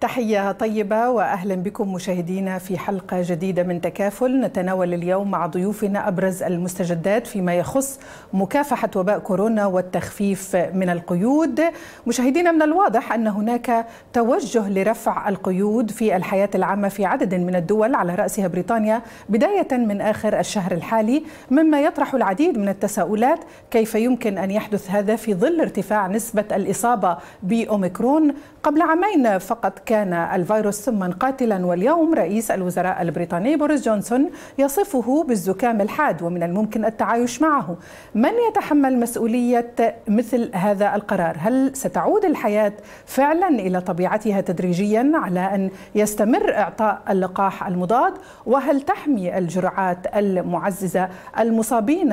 تحية طيبة وأهلا بكم مشاهدينا في حلقة جديدة من تكافل. نتناول اليوم مع ضيوفنا أبرز المستجدات فيما يخص مكافحة وباء كورونا والتخفيف من القيود. مشاهدينا من الواضح أن هناك توجه لرفع القيود في الحياة العامة في عدد من الدول على رأسها بريطانيا بداية من آخر الشهر الحالي. مما يطرح العديد من التساؤلات كيف يمكن أن يحدث هذا في ظل ارتفاع نسبة الإصابة بأوميكرون؟ قبل عامين فقط كان الفيروس سما قاتلا واليوم رئيس الوزراء البريطاني بوريس جونسون يصفه بالزكام الحاد ومن الممكن التعايش معه. من يتحمل مسؤولية مثل هذا القرار؟ هل ستعود الحياة فعلا إلى طبيعتها تدريجيا على أن يستمر إعطاء اللقاح المضاد؟ وهل تحمي الجرعات المعززة المصابين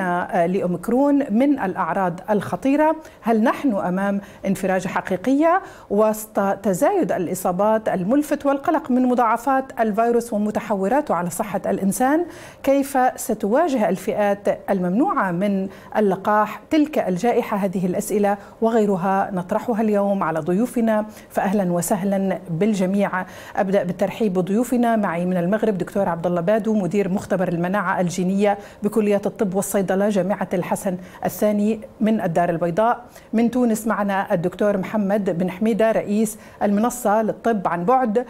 لأوميكرون من الأعراض الخطيرة؟ هل نحن أمام انفراجة حقيقية وسط تزايد الإصابات؟ الملفت والقلق من مضاعفات الفيروس ومتحوراته على صحة الإنسان. كيف ستواجه الفئات الممنوعة من اللقاح؟ تلك الجائحة هذه الأسئلة وغيرها نطرحها اليوم على ضيوفنا. فأهلا وسهلا بالجميع. أبدأ بالترحيب بضيوفنا. معي من المغرب دكتور عبد الله بادو مدير مختبر المناعة الجينية بكلية الطب والصيدلة جامعة الحسن الثاني من الدار البيضاء. من تونس معنا الدكتور محمد بن حميدة رئيس المنصة للطب عن بعد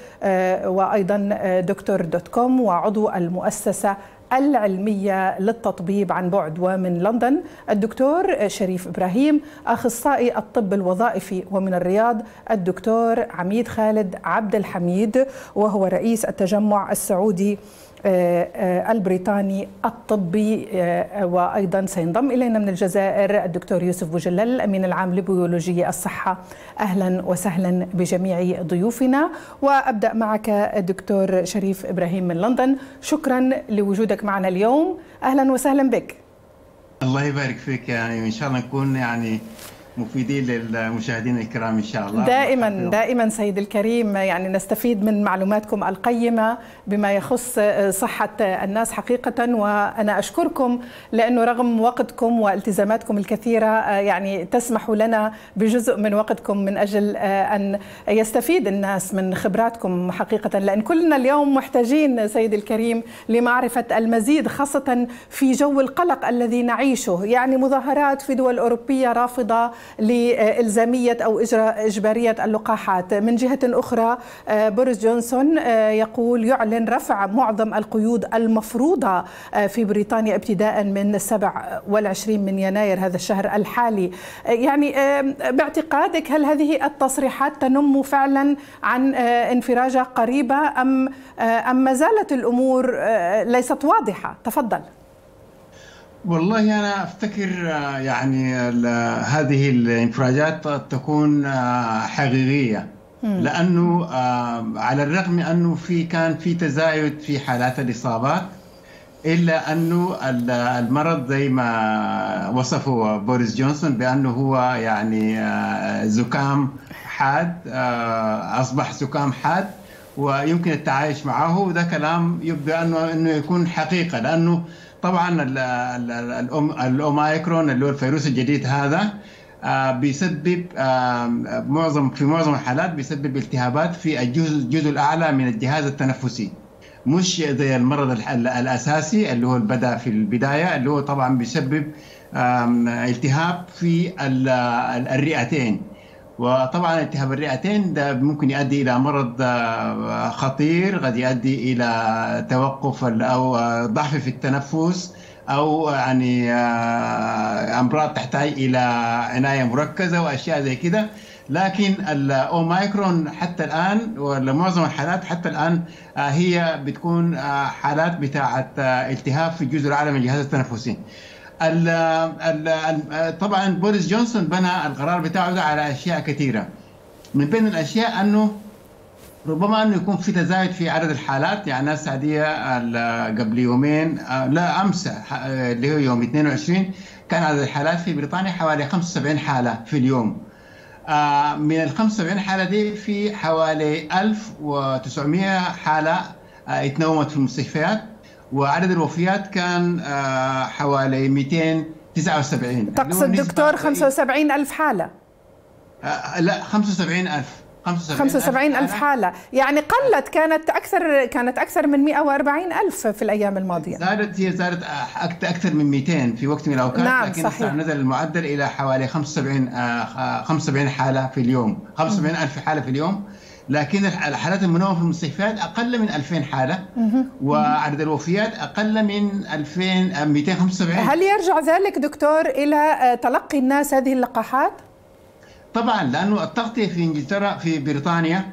وأيضا دكتور دوت كوم وعضو المؤسسة العلمية للتطبيب عن بعد ومن لندن الدكتور شريف إبراهيم أخصائي الطب الوظائفي ومن الرياض الدكتور عميد خالد عبد الحميد وهو رئيس التجمع السعودي البريطاني الطبي وأيضا سينضم إلينا من الجزائر الدكتور يوسف بوجلل الأمين العام لبيولوجية الصحة. أهلا وسهلا بجميع ضيوفنا. وأبدأ معك الدكتور شريف إبراهيم من لندن. شكرا لوجودك معنا اليوم. أهلا وسهلا بك. الله يبارك فيك يعني إن شاء الله نكون يعني مفيدين للمشاهدين الكرام إن شاء الله. دائما دائما سيد الكريم يعني نستفيد من معلوماتكم القيمة بما يخص صحة الناس حقيقة وأنا أشكركم لأنه رغم وقتكم والتزاماتكم الكثيرة يعني تسمح لنا بجزء من وقتكم من أجل أن يستفيد الناس من خبراتكم حقيقة. لأن كلنا اليوم محتاجين سيد الكريم لمعرفة المزيد خاصة في جو القلق الذي نعيشه. يعني مظاهرات في دول أوروبية رافضة لإلزامية أو إجراء إجبارية اللقاحات. من جهة أخرى بوريس جونسون يقول يعلن رفع معظم القيود المفروضة في بريطانيا ابتداء من 27 من يناير هذا الشهر الحالي. يعني باعتقادك هل هذه التصريحات تنم فعلا عن انفراجة قريبة أم أم ما زالت الأمور ليست واضحة؟ تفضل. والله أنا أفتكر يعني هذه الإنفراجات تكون حقيقية. لأنه على الرغم من أنه في كان في تزايد في حالات الإصابات إلا أنه المرض زي ما وصفه بوريس جونسون بأنه هو يعني زكام حاد أصبح زكام حاد ويمكن التعايش معه. وده كلام يبدو أنه أنه يكون حقيقة لأنه طبعا الأومايكرون اللي هو الفيروس الجديد هذا بيسبب معظم في معظم الحالات بيسبب التهابات في الجزء الجزء الأعلى من الجهاز التنفسي. مش زي المرض الأساسي اللي هو بدأ في البداية اللي هو طبعا بيسبب التهاب في الرئتين. وطبعا التهاب الرئتين ده ممكن يؤدي إلى مرض خطير قد يؤدي إلى توقف أو ضعف في التنفس أو يعني أمراض تحتاج إلى عناية مركزة وأشياء زي كده. لكن الاومايكرون حتى الآن ولا معظم الحالات حتى الآن هي بتكون حالات بتاعة التهاب في الجزء الاعلى من الجهاز التنفسي. ال ال طبعا بوريس جونسون بنى القرار بتاعه ده على أشياء كثيرة. من بين الأشياء أنه ربما أنه يكون في تزايد في عدد الحالات يعني السعودية قبل يومين لا أمس اللي هو يوم 22 كان عدد الحالات في بريطانيا حوالي 75 حالة في اليوم. من ال 75 حالة دي في حوالي 1900 حالة اتنومت في المستشفيات. وعدد الوفيات كان حوالي 279 تقصد دكتور 75 ألف حالة. لا 75 ألف. 75 ألف حالة. يعني قلت كانت أكثر كانت أكثر من 140 ألف في الأيام الماضية. زادت هي زادت أكثر من 200 في وقت من الأوقات. نعم لكن صحيح. نزل المعدل إلى حوالي 75 75 حالة في اليوم. 75 ألف حالة في اليوم. لكن الحالات المنومة في المستشفيات أقل من 2000 حالة وعدد الوفيات أقل من 2000 275 هل يرجع ذلك دكتور إلى تلقي الناس هذه اللقاحات؟ طبعا لأنه التغطية في إنجلترا في بريطانيا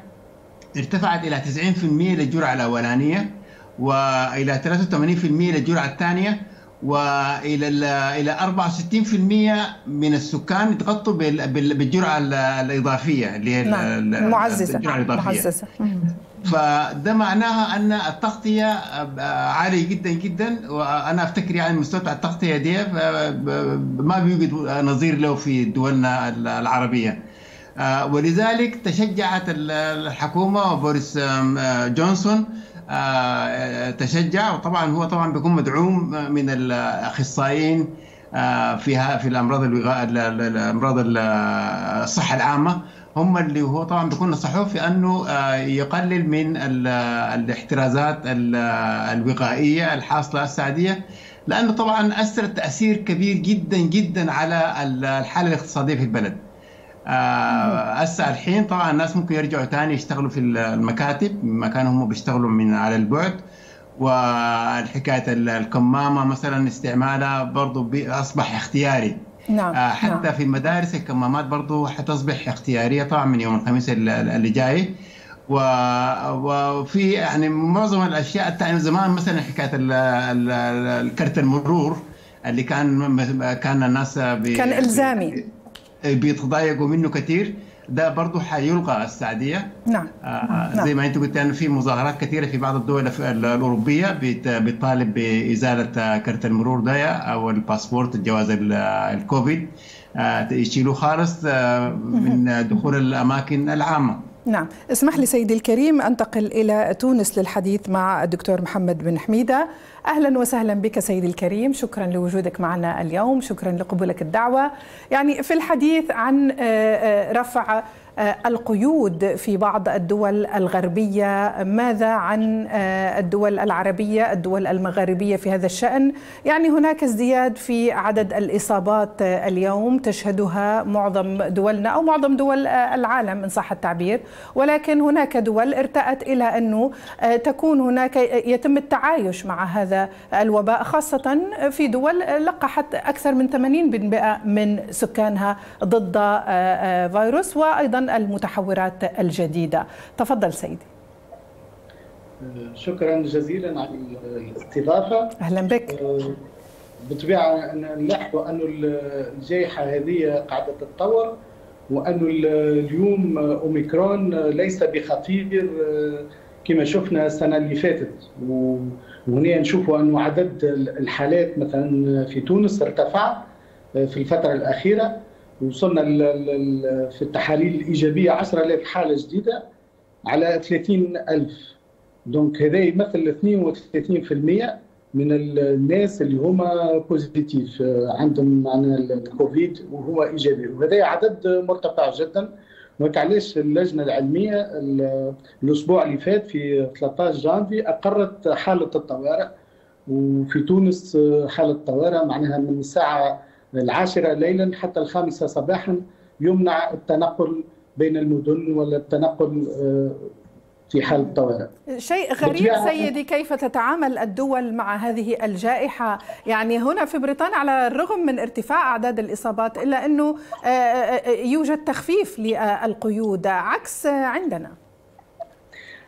ارتفعت إلى 90% للجرعة الأولانية وإلى 83% للجرعة الثانية وإلى إلى 64% من السكان يتغطوا بالجرعة الإضافية اللي هي نعم. المعززه الجرعة الإضافية. معززة. فده معناها أن التغطية عالية جدا جدا وأنا أفتكر يعني مستوى التغطية دي ما بيوجد نظير له في دولنا العربية. ولذلك تشجعت الحكومة وبوريس جونسون تشجع. وطبعا هو طبعا بيكون مدعوم من الأخصائيين فيها في الأمراض الأمراض الصحة العامة. هم اللي هو طبعا بيكون نصحوه في أنه يقلل من الاحترازات الوقائيه الحاصلة السعدية. لأنه طبعا اثرت تأثير كبير جدا جدا على الحالة الاقتصادية في البلد. هسه الحين طبعا الناس ممكن يرجعوا ثاني يشتغلوا في المكاتب مكان هم بيشتغلوا من على البعد. والحكاية الكمامة مثلا استعمالها برضه أصبح اختياري. نعم حتى نعم. في المدارس الكمامات برضه حتصبح اختيارية طبعا من يوم الخميس اللي جاي. وفي يعني معظم الأشياء الثانية زمان مثلا حكاية الكرت المرور اللي كان كان الناس بي كان إلزامي. بيتضايقوا منه كثير. ده برضه حيلغى السعدية. نعم. آه زي ما انت قلت انه في مظاهرات كثيرة في بعض الدول الأوروبية بتطالب بإزالة كرت المرور ده أو الباسبورت الجواز الكوفيد. آه يشيلوه خالص آه من دخول الأماكن العامة. نعم. اسمح لي سيدي الكريم أنتقل إلى تونس للحديث مع الدكتور محمد بن حميدة. أهلا وسهلا بك سيدي الكريم. شكرا لوجودك معنا اليوم. شكرا لقبولك الدعوة. يعني في الحديث عن رفع القيود في بعض الدول الغربية. ماذا عن الدول العربية الدول المغاربية في هذا الشأن؟ يعني هناك ازدياد في عدد الإصابات اليوم تشهدها معظم دولنا أو معظم دول العالم إن صح التعبير. ولكن هناك دول ارتأت إلى أنه تكون هناك يتم التعايش مع هذا الوباء خاصة في دول لقحت أكثر من 80% من سكانها ضد فيروس. وأيضا المتحورات الجديدة. تفضل سيدي. شكرا جزيلا على الاستضافة. أهلا بك. بالطبيعة نلاحظ أن الجائحة هذه قاعدة تتطور وأن اليوم أوميكرون ليس بخطير كما شفنا السنة اللي فاتت. وهنا نشوفوا أن عدد الحالات مثلا في تونس ارتفع في الفترة الأخيرة. وصلنا في التحاليل الإيجابية 10000 حالة جديدة على 30000 donc هذا يمثل 32% من الناس اللي هما positif عندهم معنا الكوفيد وهو إيجابي. وهذا عدد مرتفع جدا. وعلاش اللجنة العلمية الأسبوع اللي فات في 13 جانفي أقرت حالة الطوارئ. وفي تونس حالة الطوارئ معناها من الساعة العاشرة ليلا حتى الخامسة صباحا يمنع التنقل بين المدن ولا التنقل في حال الطوارئ. شيء غريب سيدي كيف تتعامل الدول مع هذه الجائحة؟ يعني هنا في بريطانيا على الرغم من ارتفاع أعداد الإصابات إلا أنه يوجد تخفيف للقيود. عكس عندنا.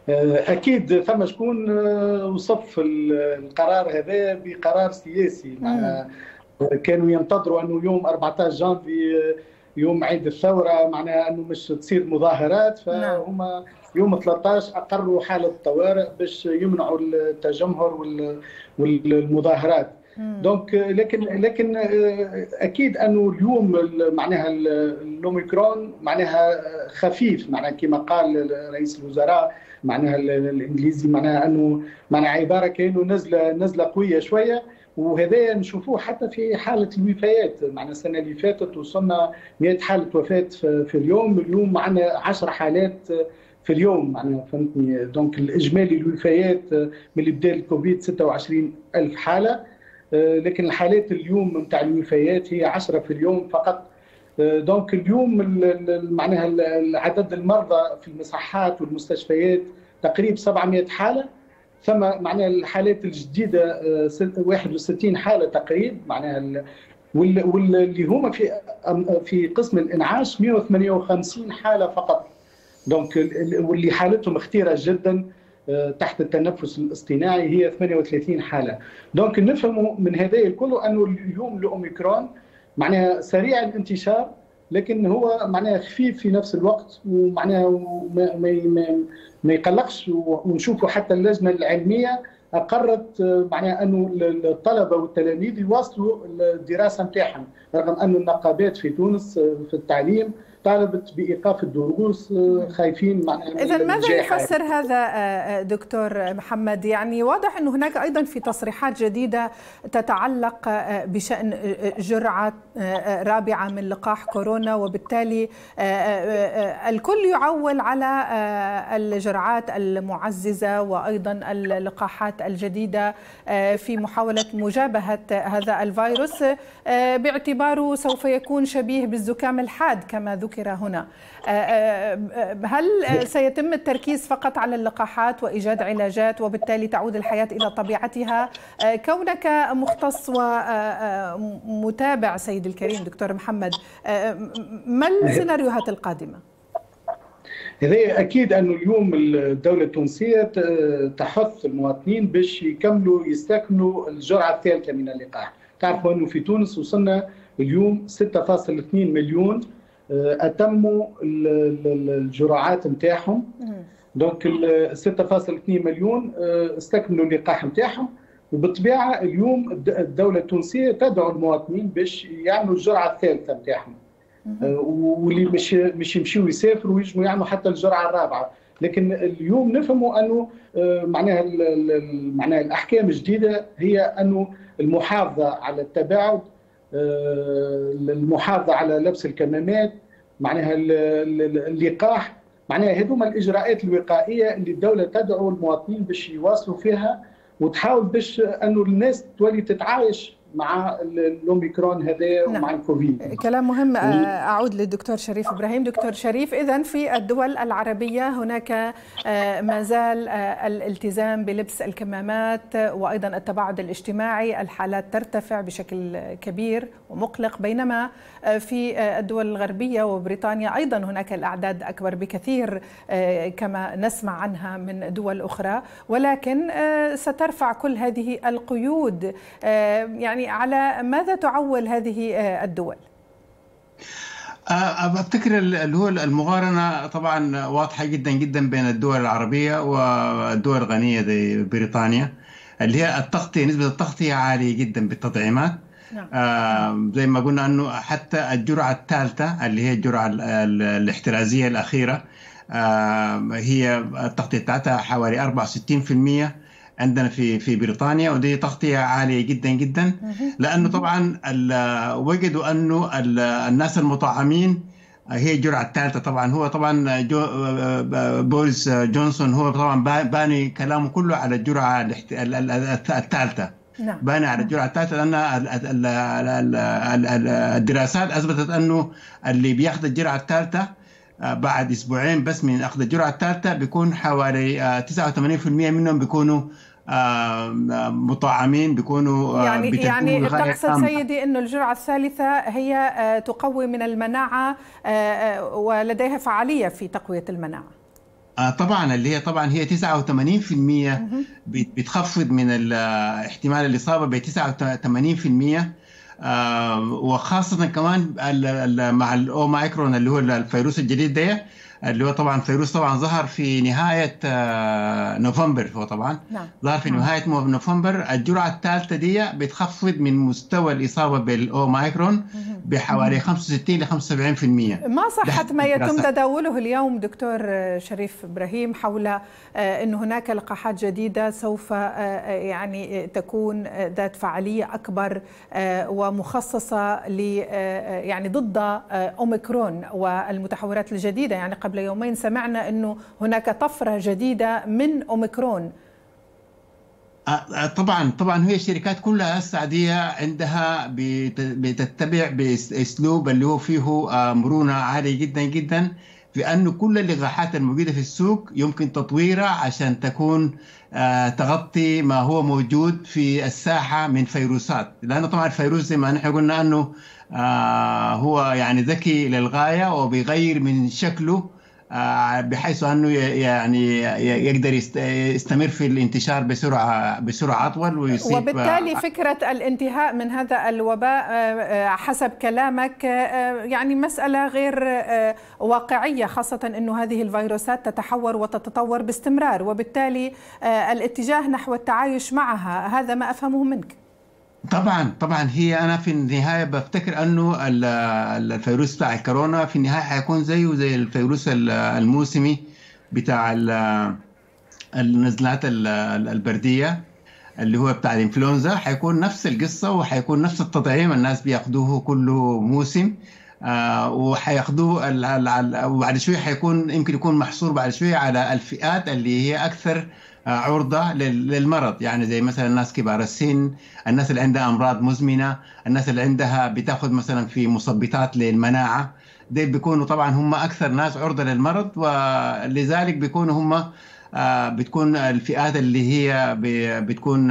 أكيد ثم شكون وصف القرار هذا بقرار سياسي مع كانوا ينتظروا أنه يوم 14 جانفي يوم عيد الثورة معناها أنه مش تصير مظاهرات. فهم يوم 13 أقروا حالة طوارئ باش يمنعوا التجمهر والمظاهرات. donc لكن لكن أكيد أنه اليوم معناها الأوميكرون معناها خفيف. معناها كما قال رئيس الوزراء معناها الإنجليزي معناها أنه معناها عبارة كأنه نزلة نزلة قوية شوية. وهذا نشوفوه حتى في حالة الوفيات. معنا السنة اللي فاتت وصلنا 100 حالة وفاة في اليوم اليوم معنا 10 حالات في اليوم. معناها فهمتني؟ donc الإجمالي الوفيات من بدا الكوفيد 26 ألف حالة. لكن الحالات اليوم نتاع الوفيات هي 10 في اليوم فقط. دونك اليوم معناها عدد المرضى في المصحات والمستشفيات تقريبا 700 حالة. ثم معناها الحالات الجديدة 61 حالة تقريبا معناها واللي هما في في قسم الإنعاش 158 حالة فقط. donc واللي حالتهم خطيرة جدا تحت التنفس الاصطناعي هي 38 حالة. donc نفهموا من هذا الكل أنه اليوم الأوميكرون معناها سريع الانتشار لكن هو معناها خفيف في نفس الوقت ومعناها ما يقلقش ونشوفوا حتى اللجنة العلمية أقرت معناها أنه الطلبة والتلاميذ يواصلوا الدراسة نتاعهم رغم أن النقابات في تونس في التعليم طالبت بإيقاف الدروس خايفين معناها اذا ماذا يفسر هذا دكتور محمد؟ يعني واضح انه هناك أيضا في تصريحات جديدة تتعلق بشأن جرعة رابعة من لقاح كورونا وبالتالي الكل يعول على الجرعات المعززة وأيضا اللقاحات الجديدة في محاولة مجابهة هذا الفيروس باعتباره سوف يكون شبيه بالزكام الحاد كما ذكر هنا. هل سيتم التركيز فقط على اللقاحات وإيجاد علاجات وبالتالي تعود الحياة إلى طبيعتها؟ كونك مختص ومتابع سيد الكريم دكتور محمد ما السيناريوهات القادمة؟ هذا أكيد انه اليوم الدولة التونسية تحث المواطنين باش يكملوا يستكملوا الجرعة الثالثة من اللقاح. تعرفوا أنه في تونس وصلنا اليوم 6.2 مليون اتموا الجرعات نتاعهم. دونك 6.2 مليون استكملوا اللقاح نتاعهم. وبالطبيعة اليوم الدولة التونسية تدعو المواطنين باش يعملوا الجرعة الثالثة نتاعهم. واللي مش مش يمشيوا يسافروا ويجموا يعملوا حتى الجرعة الرابعة. لكن اليوم نفهموا أنه معناها معناها الأحكام الجديدة هي أنه المحافظة على التباعد المحافظة على لبس الكمامات معناها اللقاح معناها هذوما الإجراءات الوقائية اللي الدولة تدعو المواطنين باش يواصلوا فيها وتحاول باش أنه الناس تولي تتعايش مع الأوميكرون هذا ومع نعم. الكوفيد. كلام مهم. أعود للدكتور شريف إبراهيم. دكتور شريف اذا في الدول العربية هناك ما زال الالتزام بلبس الكمامات وأيضا التباعد الاجتماعي. الحالات ترتفع بشكل كبير ومقلق. بينما في الدول الغربية وبريطانيا أيضا هناك الأعداد أكبر بكثير كما نسمع عنها من دول أخرى. ولكن سترفع كل هذه القيود. يعني على ماذا تعول هذه الدول؟ أفتكر اللي هو المقارنة طبعا واضحة جدا جدا بين الدول العربية والدول الغنية زي بريطانيا اللي هي التغطية نسبة التغطية عالية جدا بالتطعيمات نعم. آه زي ما قلنا إنه حتى الجرعة الثالثة اللي هي الجرعة الاحترازية الأخيرة آه هي التغطية بتاعتها حوالي 64% عندنا في في بريطانيا ودي تغطية عالية جدا جدا. لأنه طبعا وجدوا أنه الناس المطعمين هي الجرعة الثالثة طبعا. هو طبعا جو بوريس جونسون هو طبعا باني كلامه كله على الجرعة الثالثة. نعم. باني على الجرعة الثالثة لأن الدراسات أثبتت أنه اللي بيأخذ الجرعة الثالثة بعد أسبوعين بس من أخذ الجرعة الثالثة بيكون حوالي 89% منهم بيكونوا مطعمين بيكونوا يعني يعني تقصد سيدي إنه الجرعة الثالثة هي تقوي من المناعة ولديها فعالية في تقوية المناعة. طبعا اللي هي طبعا هي 89% بتخفض من احتمال الإصابة ب 89% آه وخاصة كمان مع الأوميكرون اللي هو الفيروس الجديد ده اللي هو طبعا فيروس طبعا ظهر في نهاية آه نوفمبر هو طبعا. نعم. ظهر في نهاية نوفمبر. الجرعة الثالثة دي بتخفض من مستوى الإصابة بالأوميكرون بحوالي 65 ل 75% ما صحة ما يتم تداوله اليوم دكتور شريف إبراهيم حول إن هناك لقاحات جديدة سوف يعني تكون ذات فعالية أكبر ومخصصة ل يعني ضد أوميكرون والمتحورات الجديدة يعني قبل يومين سمعنا إنه هناك طفرة جديدة من أوميكرون. طبعا طبعا هي الشركات كلها السعوديه عندها بتتبع بأسلوب اللي هو فيه مرونة عالية جدا جدا في كل اللقاحات الموجودة في السوق يمكن تطويرها عشان تكون تغطي ما هو موجود في الساحة من فيروسات. لأنه طبعا الفيروس زي ما نحن قلنا إنه هو يعني ذكي للغاية وبيغير من شكله بحيث أنه يعني يقدر يستمر في الانتشار بسرعة بسرعة أطول ويصيب وبالتالي فكرة الانتهاء من هذا الوباء حسب كلامك يعني مسألة غير واقعية خاصة إنه هذه الفيروسات تتحور وتتطور باستمرار وبالتالي الاتجاه نحو التعايش معها هذا ما أفهمه منك. طبعا طبعا هي أنا في النهاية بفتكر أنه الفيروس بتاع الكورونا في النهاية حيكون زيه زي الفيروس الموسمي بتاع النزلات البردية اللي هو بتاع الإنفلونزا. حيكون نفس القصة وحيكون نفس التطعيم الناس بياخذوه كل موسم. وحياخذوه وبعد شوية حيكون يمكن يكون محصور بعد شوية على الفئات اللي هي أكثر عرضة للمرض. يعني زي مثلا الناس كبار السن الناس اللي عندها أمراض مزمنة الناس اللي عندها بتاخذ مثلا في مثبطات للمناعة. دي بيكونوا طبعا هم أكثر ناس عرضة للمرض ولذلك بيكونوا هم بتكون الفئات اللي هي بتكون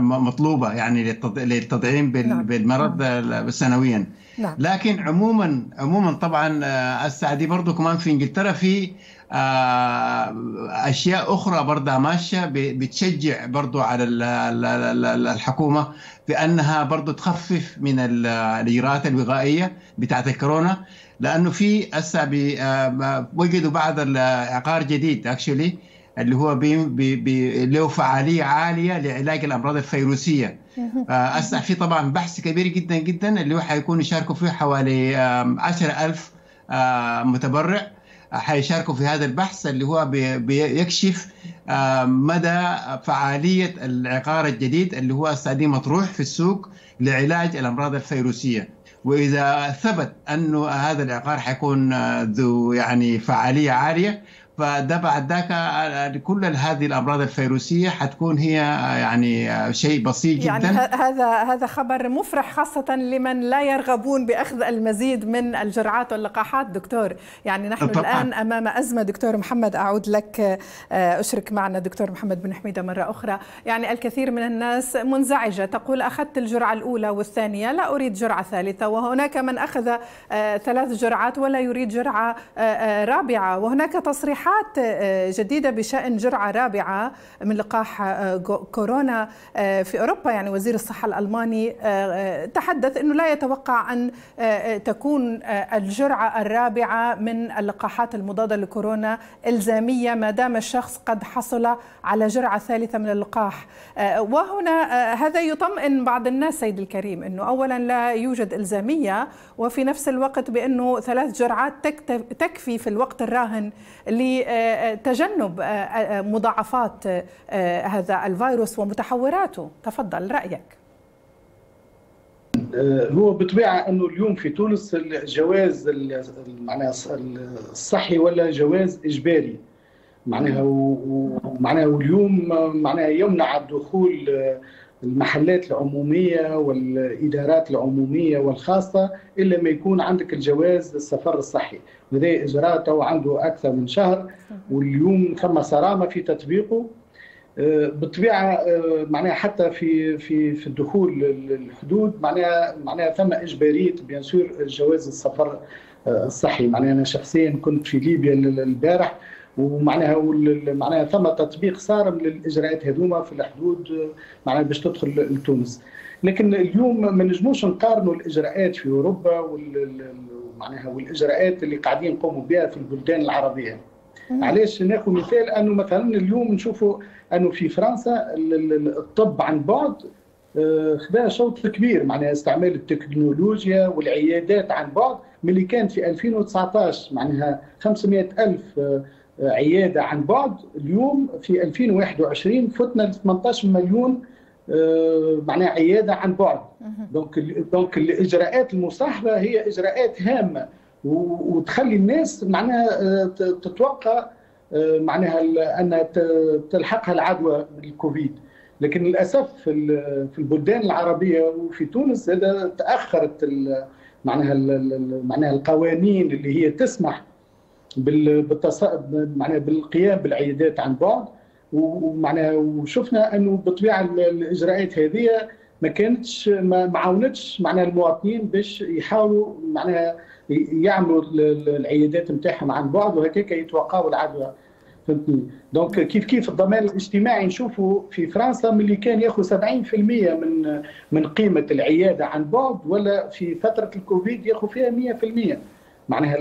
مطلوبة يعني للتطعيم بالمرض سنويا. لكن عموما عموما طبعا السعدي برضو كمان في إنجلترا في أشياء أخرى برضه ماشيه بتشجع برضه على الحكومة بأنها برضه تخفف من الاجراءات الوقائيه بتاعت الكورونا لأنه في هسه وجدوا بعض العقار جديد actually اللي هو بي بي بي له فعالية عالية لعلاج الأمراض الفيروسية. هسه في طبعا بحث كبير جدا جدا اللي هو حيكون يشاركوا فيه حوالي 10000 متبرع. حيشاركوا في هذا البحث اللي هو بيكشف مدى فعالية العقار الجديد اللي هو السعدي مطروح في السوق لعلاج الأمراض الفيروسية. وإذا ثبت أنه هذا العقار حيكون ذو يعني فعالية عالية فده بعد ذاك كل هذه الأمراض الفيروسية حتكون هي يعني شيء بسيط جدا. يعني هذا هذا خبر مفرح خاصة لمن لا يرغبون بأخذ المزيد من الجرعات واللقاحات. دكتور يعني نحن طبعا. الآن أمام أزمة. دكتور محمد أعود لك أشرك معنا. دكتور محمد بن حميدة مرة أخرى. يعني الكثير من الناس منزعجة تقول أخذت الجرعة الأولى والثانية لا أريد جرعة ثالثة وهناك من أخذ ثلاث جرعات ولا يريد جرعة رابعة وهناك تصريحات تصريحات جديدة بشأن جرعة رابعة من لقاح كورونا في أوروبا. يعني وزير الصحة الألماني تحدث أنه لا يتوقع أن تكون الجرعة الرابعة من اللقاحات المضادة لكورونا إلزامية ما دام الشخص قد حصل على جرعة ثالثة من اللقاح. وهنا هذا يطمئن بعض الناس سيد الكريم أنه أولا لا يوجد إلزامية وفي نفس الوقت بأنه ثلاث جرعات تكفي في الوقت الراهن لتجنب مضاعفات هذا الفيروس ومتحوراته. تفضل رأيك. هو بطبيعة أنه اليوم في تونس الجواز معناها الصحي ولا جواز إجباري؟ معناها ومعناها واليوم معناها يمنع الدخول المحلات العمومية والإدارات العمومية والخاصة إلا ما يكون عندك الجواز السفر الصحي. وهذا إجراء تو عنده أكثر من شهر واليوم ثم صرامة في تطبيقه. بالطبيعة معناها حتى في في في الدخول الحدود معناها معناها ثم إجبارية بيان سور جواز السفر الصحي. معناها أنا شخصيا كنت في ليبيا البارح ومعناها معناها ثم تطبيق صارم للإجراءات هذوما في الحدود معناها باش تدخل لتونس. لكن اليوم ما نجموش نقارنوا الإجراءات في أوروبا وال معناها والإجراءات اللي قاعدين نقوموا بها في البلدان العربية. علاش؟ ناخذ مثال أنه مثلا اليوم نشوفوا أنه في فرنسا الطب عن بعد خذا شوط كبير معناها استعمال التكنولوجيا والعيادات عن بعد ملي كانت في 2019 معناها 500 ألف عيادة عن بعد اليوم في 2021 فتنا ل 18 مليون معناها عيادة عن بعد. donc donc الإجراءات المصاحبة هي إجراءات هامة وتخلي الناس معناها تتوقع معناها أن تلحقها العدوى الكوفيد. لكن للأسف في البلدان العربية وفي تونس هذا تأخرت معناها معناها القوانين اللي هي تسمح بالتص... معناها بالقيام بالعيادات عن بعد ومعناها وشفنا أنه بطبيعة الإجراءات هذه ما كانتش ما عاونتش معناها المواطنين باش يحاولوا معناها يعملوا العيادات نتاعهم عن بعد وهكاك يتوقعوا العدوى. فهمتني؟ دونك كيف كيف الضمان الاجتماعي نشوفوا في فرنسا ملي كان ياخذ 70% من من قيمة العيادة عن بعد ولا في فترة الكوفيد ياخذ فيها 100% معناها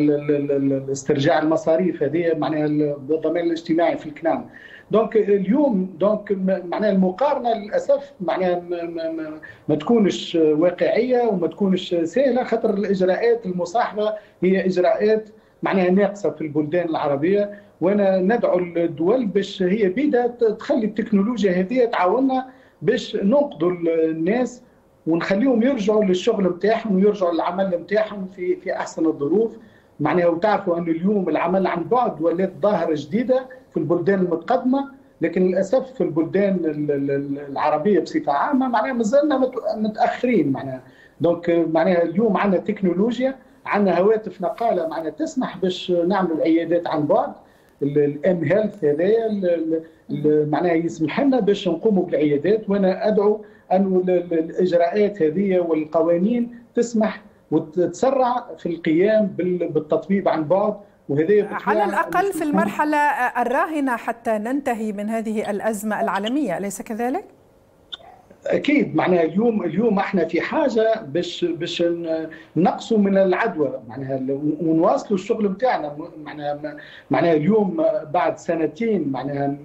استرجاع المصاريف هذه معناها الضمان الاجتماعي في الكنان donc اليوم donc معناها المقارنة للأسف معناها ما, ما, ما تكونش واقعية وما تكونش سهلة خاطر الإجراءات المصاحبة هي إجراءات معناها ناقصة في البلدان العربية. وأنا ندعو الدول باش هي بيدا تخلي التكنولوجيا هذه تعاوننا باش ننقذوا الناس ونخليهم يرجعوا للشغل نتاعهم ويرجعوا للعمل نتاعهم في في أحسن الظروف. معناها وتعرفوا أنه اليوم العمل عن بعد ولات ظاهرة جديدة في البلدان المتقدمة لكن للأسف في البلدان العربية بصفة عامة معناها مازلنا متأخرين معناها. donc معناها اليوم عندنا تكنولوجيا عندنا هواتف نقالة معناها تسمح باش نعمل عيادات عن بعد. ال m-health هذايا معناها يسمح لنا باش نقوموا بالعيادات وأنا أدعو انه الإجراءات هذه والقوانين تسمح وتسرع في القيام بالتطبيب عن بعد على الأقل في المرحلة الراهنة حتى ننتهي من هذه الأزمة العالمية أليس كذلك؟ أكيد معناها اليوم اليوم إحنا في حاجة باش باش نقصوا من العدوى. معناها ونواصلوا الشغل نتاعنا معناها معناها اليوم بعد سنتين معناها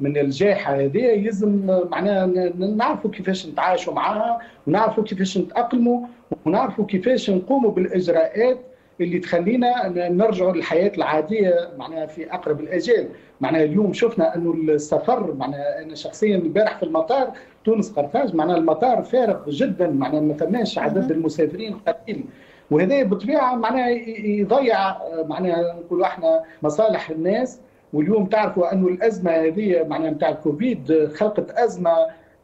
من الجائحة هذه يلزم معناها نعرفوا كيفاش نتعايشوا معها ونعرفوا كيفاش نتأقلموا ونعرفوا كيفاش نقوموا بالإجراءات اللي تخلينا نرجعوا للحياة العادية معناها في أقرب الاجال معناها اليوم شفنا أنه السفر معناها أنا شخصيا البارح في المطار تونس قرطاج معناها المطار فارغ جدا معناها ما ثماش عدد المسافرين قليل. وهذا بطبيعة معناها يضيع معناها نقولوا إحنا مصالح الناس. واليوم تعرفوا أنه الأزمة هذه معناها نتاع الكوفيد خلقت أزمة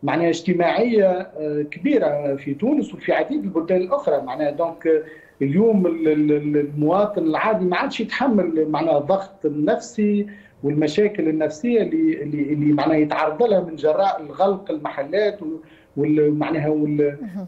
معناها اجتماعية كبيرة في تونس وفي عديد البلدان الأخرى. معناها دونك اليوم المواطن العادي ما عادش يتحمل معناها الضغط النفسي والمشاكل النفسية اللي اللي, اللي معناها يتعرض لها من جراء الغلق المحلات ومعناها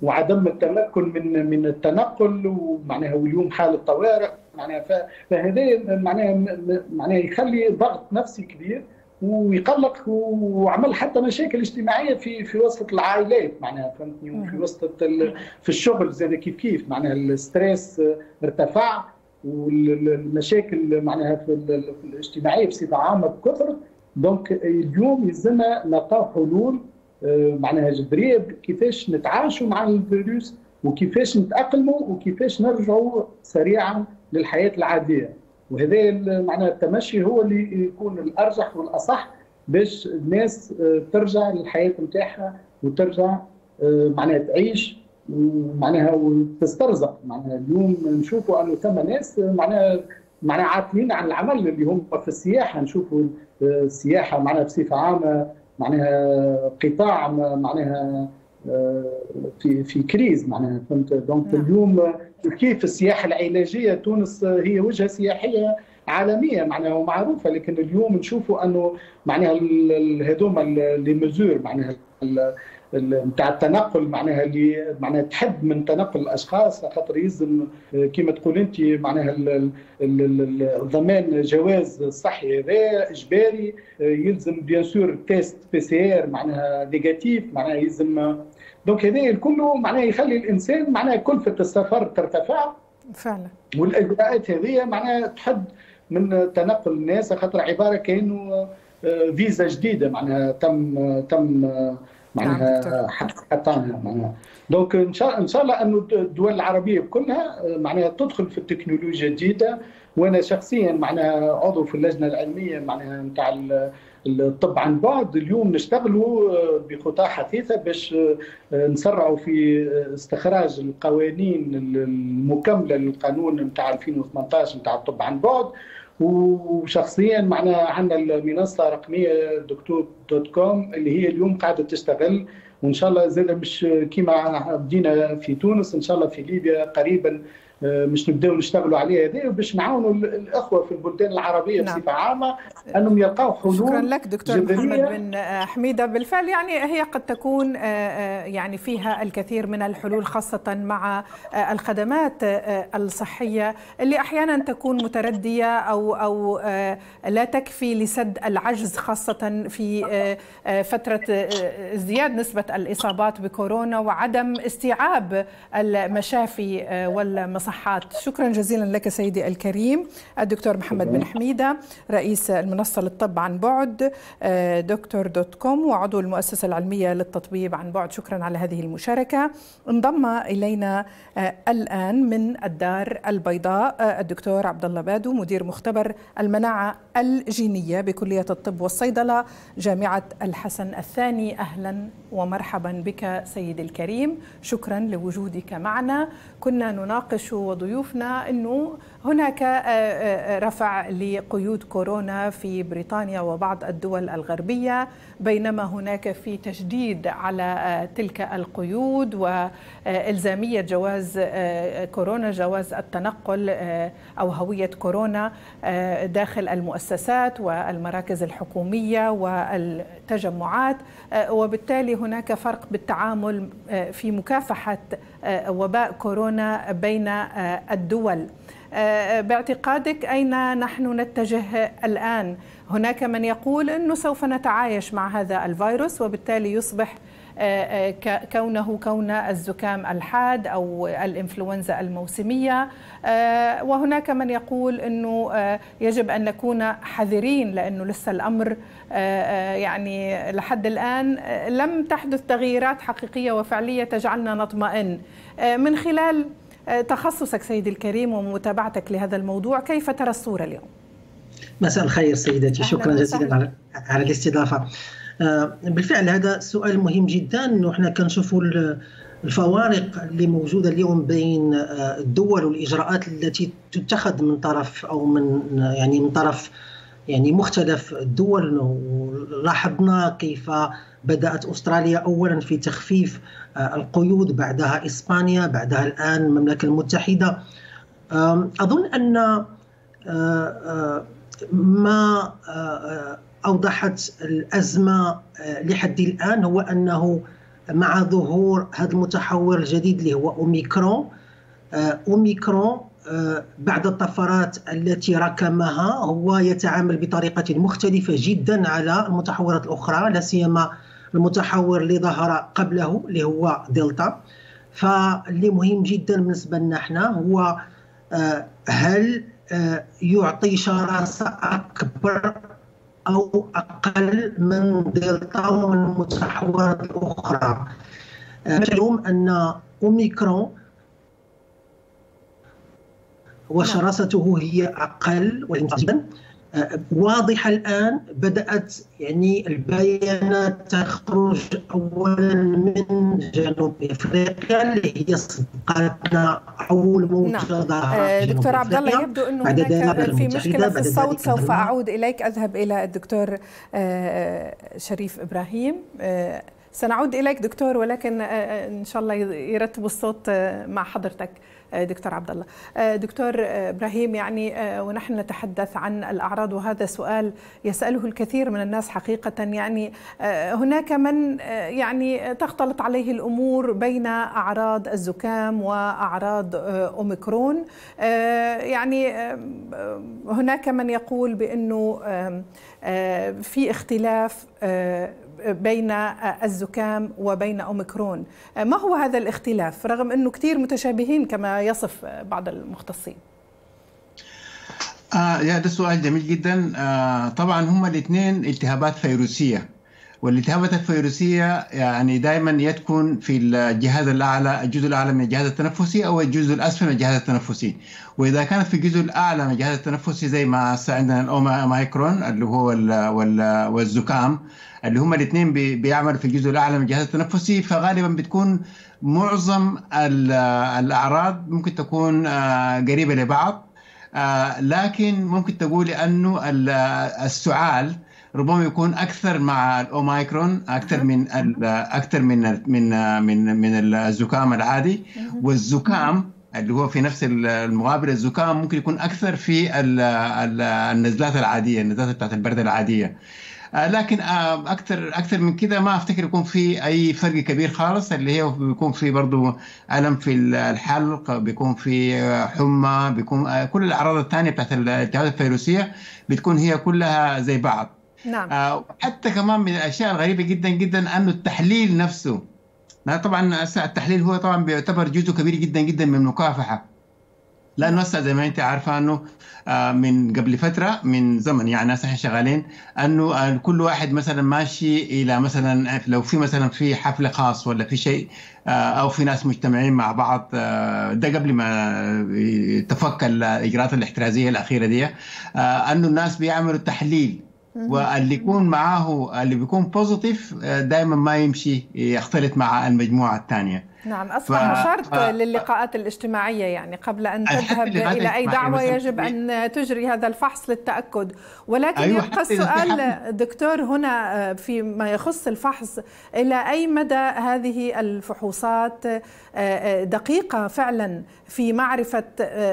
وعدم التمكن من من التنقل ومعناها واليوم حاله طوارئ معناها فهذا معناها معناها يخلي ضغط نفسي كبير. ويقلق وعمل حتى مشاكل اجتماعية في في وسط العائلات معناها فهمتني؟ وفي وسط في الشغل زاد كيف كيف معناها ال stress ارتفع والمشاكل معناها في الاجتماعية بصفة عامة بكثره donc اليوم يلزمنا نلقاو حلول معناها جذرية كيفاش نتعايشوا مع الفيروس وكيفاش نتأقلموا وكيفاش نرجعوا سريعا للحياة العادية. وهذا معناها التمشي هو اللي يكون الأرجح والأصح باش الناس ترجع للحياة نتاعها وترجع معناها تعيش معناها وتسترزق. معناها اليوم نشوفوا أنه ثم ناس معناها معناها عاطلين عن العمل اللي هم في السياحة. نشوفوا السياحة معناها بصفة عامة معناها قطاع معناها في في crise معناها فهمت؟ donc اليوم كيف السياحة العلاجية تونس هي وجهة سياحية عالمية معناها ومعروفة لكن اليوم نشوفوا أنه معناها هذوما لي مزور معناها نتاع التنقل معناها اللي معناها تحد من تنقل الأشخاص خاطر يلزم كما تقول أنت معناها الضمان جواز صحي هذا إجباري يلزم bien sûr test PCR معناها négatif معناها يلزم donc هذا الكل معناها يخلي الإنسان معناها كلفه السفر ترتفع. فعلا. والإجراءات هذه معناها تحد من تنقل الناس خاطر عبارة كأنه فيزا جديدة معناها تم تم معناها حتى معناها. donc إن شاء إن شاء الله انه الدول العربية كلها معناها تدخل في التكنولوجيا الجديده وأنا شخصيا معناها عضو في اللجنة العلمية معناها نتاع الطب عن بعد اليوم نشتغلوا بخطى حثيثة باش نسرعوا في استخراج القوانين المكملة للقانون نتاع 2018 نتاع الطب عن بعد. وشخصيا معنا عندنا المنصة الرقميه دكتور dot com اللي هي اليوم قاعدة تشتغل. وإن شاء الله زاد مش كيما بدينا في تونس إن شاء الله في ليبيا قريبا مش نبداو نشتغلوا عليها هذه باش نعاونوا الأخوة في البلدان العربية نعم. بصفة عامة أنهم يلقاو حلول شكرا لك دكتور محمد بن حميدة بالفعل يعني هي قد تكون يعني فيها الكثير من الحلول خاصة مع الخدمات الصحية اللي أحيانا تكون متردية أو أو لا تكفي لسد العجز خاصة في فترة ازدياد نسبة الإصابات بكورونا وعدم استيعاب المشافي والمصحات المصحات شكرا جزيلا لك سيدي الكريم. الدكتور محمد بن حميدة رئيس المنصة للطب عن بعد دكتور dot com وعضو المؤسسة العلمية للتطبيب عن بعد. شكرا على هذه المشاركة. انضم إلينا الآن من الدار البيضاء الدكتور عبد الله بادو مدير مختبر المناعة الجينية بكلية الطب والصيدلة جامعة الحسن الثاني. أهلا ومرحبا بك سيدي الكريم. شكرا لوجودك معنا. كنا نناقش وضيوفنا إنه هناك رفع لقيود كورونا في بريطانيا وبعض الدول الغربية بينما هناك في تشديد على تلك القيود وإلزامية جواز كورونا جواز التنقل أو هوية كورونا داخل المؤسسات والمراكز الحكومية والتجمعات وبالتالي هناك فرق بالتعامل في مكافحة وباء كورونا بين الدول. باعتقادك أين نحن نتجه الآن؟ هناك من يقول إنه سوف نتعايش مع هذا الفيروس وبالتالي يصبح كونه كون الزكام الحاد أو الإنفلونزا الموسمية. وهناك من يقول إنه يجب أن نكون حذرين لأنه لسه الأمر يعني لحد الآن لم تحدث تغييرات حقيقية وفعلية تجعلنا نطمئن. من خلال تخصصك سيدي الكريم ومتابعتك لهذا الموضوع كيف ترى الصورة اليوم؟ مساء الخير سيدتي شكرا جزيلا على, على الاستضافة. بالفعل هذا سؤال مهم جدا. إحنا كنشوفوا الفوارق اللي موجودة اليوم بين الدول والإجراءات التي تتخذ من طرف أو من يعني من طرف يعني مختلف الدول ولاحظنا كيف بدأت أستراليا اولا في تخفيف القيود بعدها إسبانيا بعدها الآن المملكة المتحدة. أظن أن ما أوضحت الأزمة لحد الآن هو أنه مع ظهور هذا المتحور الجديد اللي هو أوميكرون أوميكرون بعد الطفرات التي ركمها هو يتعامل بطريقة مختلفة جدا على المتحورات الأخرى لا سيما المتحور اللي ظهر قبله اللي هو دلتا. فاللي مهم جدا بالنسبة لنا إحنا هو هل يعطي شراسة أكبر أو أقل من دلتا ومن المتحورات الأخرى؟ معلوم أن أوميكرون وشراسته هي أقل جدا واضحه الآن بدأت يعني البيانات تخرج اولا من جنوب أفريقيا اللي هي صدقاتنا اول موجة نعم. دكتور عبد الله يبدو إنه هناك في مشكلة في الصوت سوف أعود إليك أذهب إلى الدكتور شريف إبراهيم. سنعود إليك دكتور ولكن إن شاء الله يرتب الصوت مع حضرتك. دكتور عبد الله دكتور إبراهيم يعني ونحن نتحدث عن الأعراض وهذا سؤال يسأله الكثير من الناس حقيقة. يعني هناك من يعني تختلط عليه الأمور بين أعراض الزكام وأعراض أوميكرون. يعني هناك من يقول بأنه في اختلاف بين الزكام وبين أوميكرون. ما هو هذا الاختلاف؟ رغم أنه كثير متشابهين كما يصف بعض المختصين. آه يا ده سؤال جميل جدا. آه طبعا هما الاثنين التهابات فيروسية. والالتهابات الفيروسية يعني دائما تكون في الجهاز الأعلى الجزء الأعلى من الجهاز التنفسي أو الجزء الأسفل من الجهاز التنفسي. وإذا كانت في الجزء الأعلى من الجهاز التنفسي زي ما عندنا الاوميكرون اللي هو والزكام اللي هم الاثنين بيعملوا في الجزء الأعلى من الجهاز التنفسي فغالبا بتكون معظم الأعراض ممكن تكون قريبة لبعض. لكن ممكن تقولي إنه السعال ربما يكون أكثر مع الاوميكرون أكثر من أكثر من من من من الزكام العادي. والزكام اللي هو في نفس المقابل الزكام ممكن يكون أكثر في النزلات العادية النزلات بتاعت البرد العادية. لكن أكثر أكثر من كده ما أفتكر يكون في أي فرق كبير خالص اللي هي بيكون في برضه ألم في الحلق بيكون في حمى بيكون كل الأعراض الثانية بتاعت الالتهابات الفيروسية بتكون هي كلها زي بعض. نعم. حتى كمان من الأشياء الغريبة جدا جدا أنه التحليل نفسه. طبعا التحليل هو طبعا بيعتبر جزء كبير جدا جدا من المكافحة. لأنه هسه زي ما أنت عارفة أنه من قبل فترة من زمن يعني ناس إحنا شغالين أنه كل واحد مثلا ماشي إلى مثلا لو في مثلا في حفلة خاص ولا في شيء أو في ناس مجتمعين مع بعض ده قبل ما تفك الاجراءات الاحترازية الأخيرة دي أنه الناس بيعملوا تحليل واللي يكون معاه اللي بيكون بوزيتيف دائما ما يمشي يختلط مع المجموعة الثانية. نعم أصبح ف... شرط ف... للقاءات الاجتماعية يعني قبل أن تذهب إلى أي دعوة يجب أن تجري هذا الفحص للتأكد. ولكن أيوة يبقى السؤال دكتور هنا فيما يخص الفحص إلى أي مدى هذه الفحوصات دقيقة فعلا في معرفة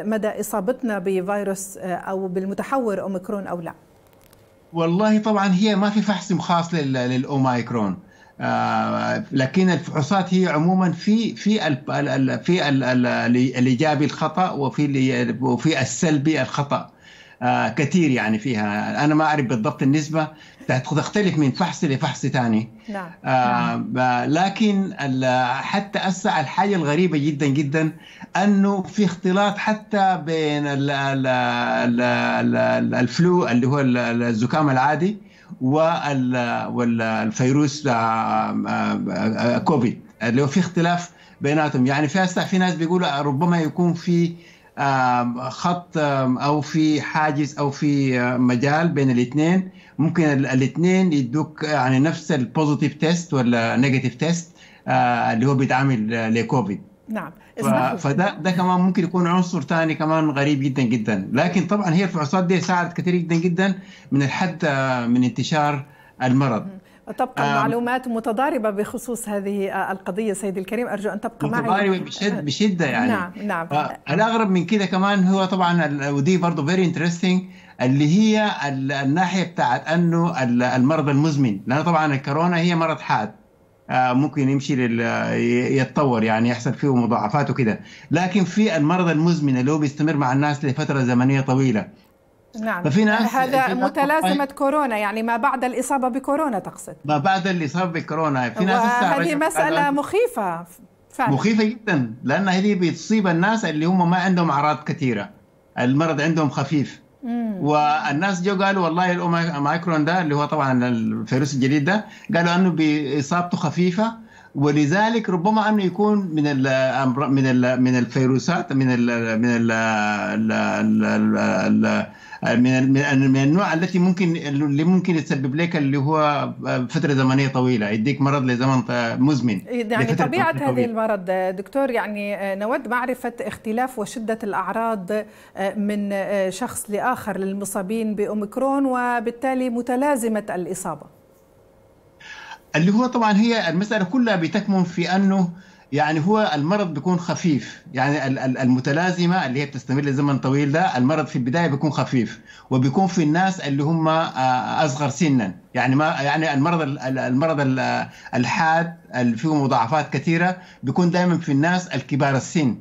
مدى إصابتنا بفيروس أو بالمتحور أوميكرون أو لا؟ والله طبعا هي ما في فحص خاص للاوميكرون آه لكن الفحوصات هي عموما في في في ال ال الإيجابي الخطأ وفي وفي السلبي الخطأ. آه كثير يعني فيها. أنا ما أعرف بالضبط النسبة تختلف من فحص لفحص ثاني نعم. آه لكن حتى هسه الحاجة الغريبة جدا جدا أنه في اختلاط حتى بين ال ال ال الفلو اللي هو الزكام العادي والفيروس كوفيد اللي هو في اختلاف بيناتهم. يعني في هسه في ناس بيقولوا ربما يكون في خط أو في حاجز أو في مجال بين الاثنين. ممكن الاثنين يدوك يعني نفس ال positive test ولا negative test اللي هو بيتعامل لكوفيد. نعم فده ده كمان ممكن يكون عنصر ثاني كمان غريب جدا جدا. لكن طبعا هي الفحوصات دي ساعدت كثير جدا جدا من الحد من انتشار المرض. تبقى المعلومات متضاربة بخصوص هذه القضية سيدي الكريم. أرجو أن تبقى معي. متضاربة بشد بشدة يعني. نعم نعم. الأغرب من كده كمان هو طبعا ودي برضه very interesting اللي هي الناحية بتاعت أنه المرض المزمن. لأنه طبعا الكورونا هي مرض حاد. ممكن يمشي لل... يتطور يعني يحصل فيه مضاعفات وكده. لكن في المرض المزمن اللي هو بيستمر مع الناس لفترة زمنية طويلة. نعم. ففي ناس هذا متلازمة كورونا يعني ما بعد الإصابة بكورونا تقصد. ما بعد الإصابة بكورونا. في ناس هذه مسألة مخيفة فعلا. مخيفة جدا لأن هذه بتصيب الناس اللي هم ما عندهم أعراض كثيرة. المرض عندهم خفيف. والناس جو قالوا والله الاوميكرون ده اللي هو طبعا الفيروس الجديد ده قالوا إنه بإصابته خفيفة ولذلك ربما إنه يكون من ال من ال من الفيروسات من ال من ال من من النوع التي ممكن اللي ممكن يسبب لك اللي هو فترة زمنية طويلة يديك مرض لزمن مزمن يعني طبيعة هذه المرض دكتور يعني نود معرفة اختلاف وشدة الأعراض من شخص لآخر للمصابين بأوميكرون وبالتالي متلازمة الإصابة. اللي هو طبعا هي المسألة كلها بتكمن في أنه يعني هو المرض بيكون خفيف. يعني المتلازمة اللي هي بتستمر لزمن طويل ده المرض في البداية بيكون خفيف وبيكون في الناس اللي هم أصغر سنا. يعني ما يعني المرض المرض الحاد اللي فيه مضاعفات كثيرة بيكون دائما في الناس الكبار السن.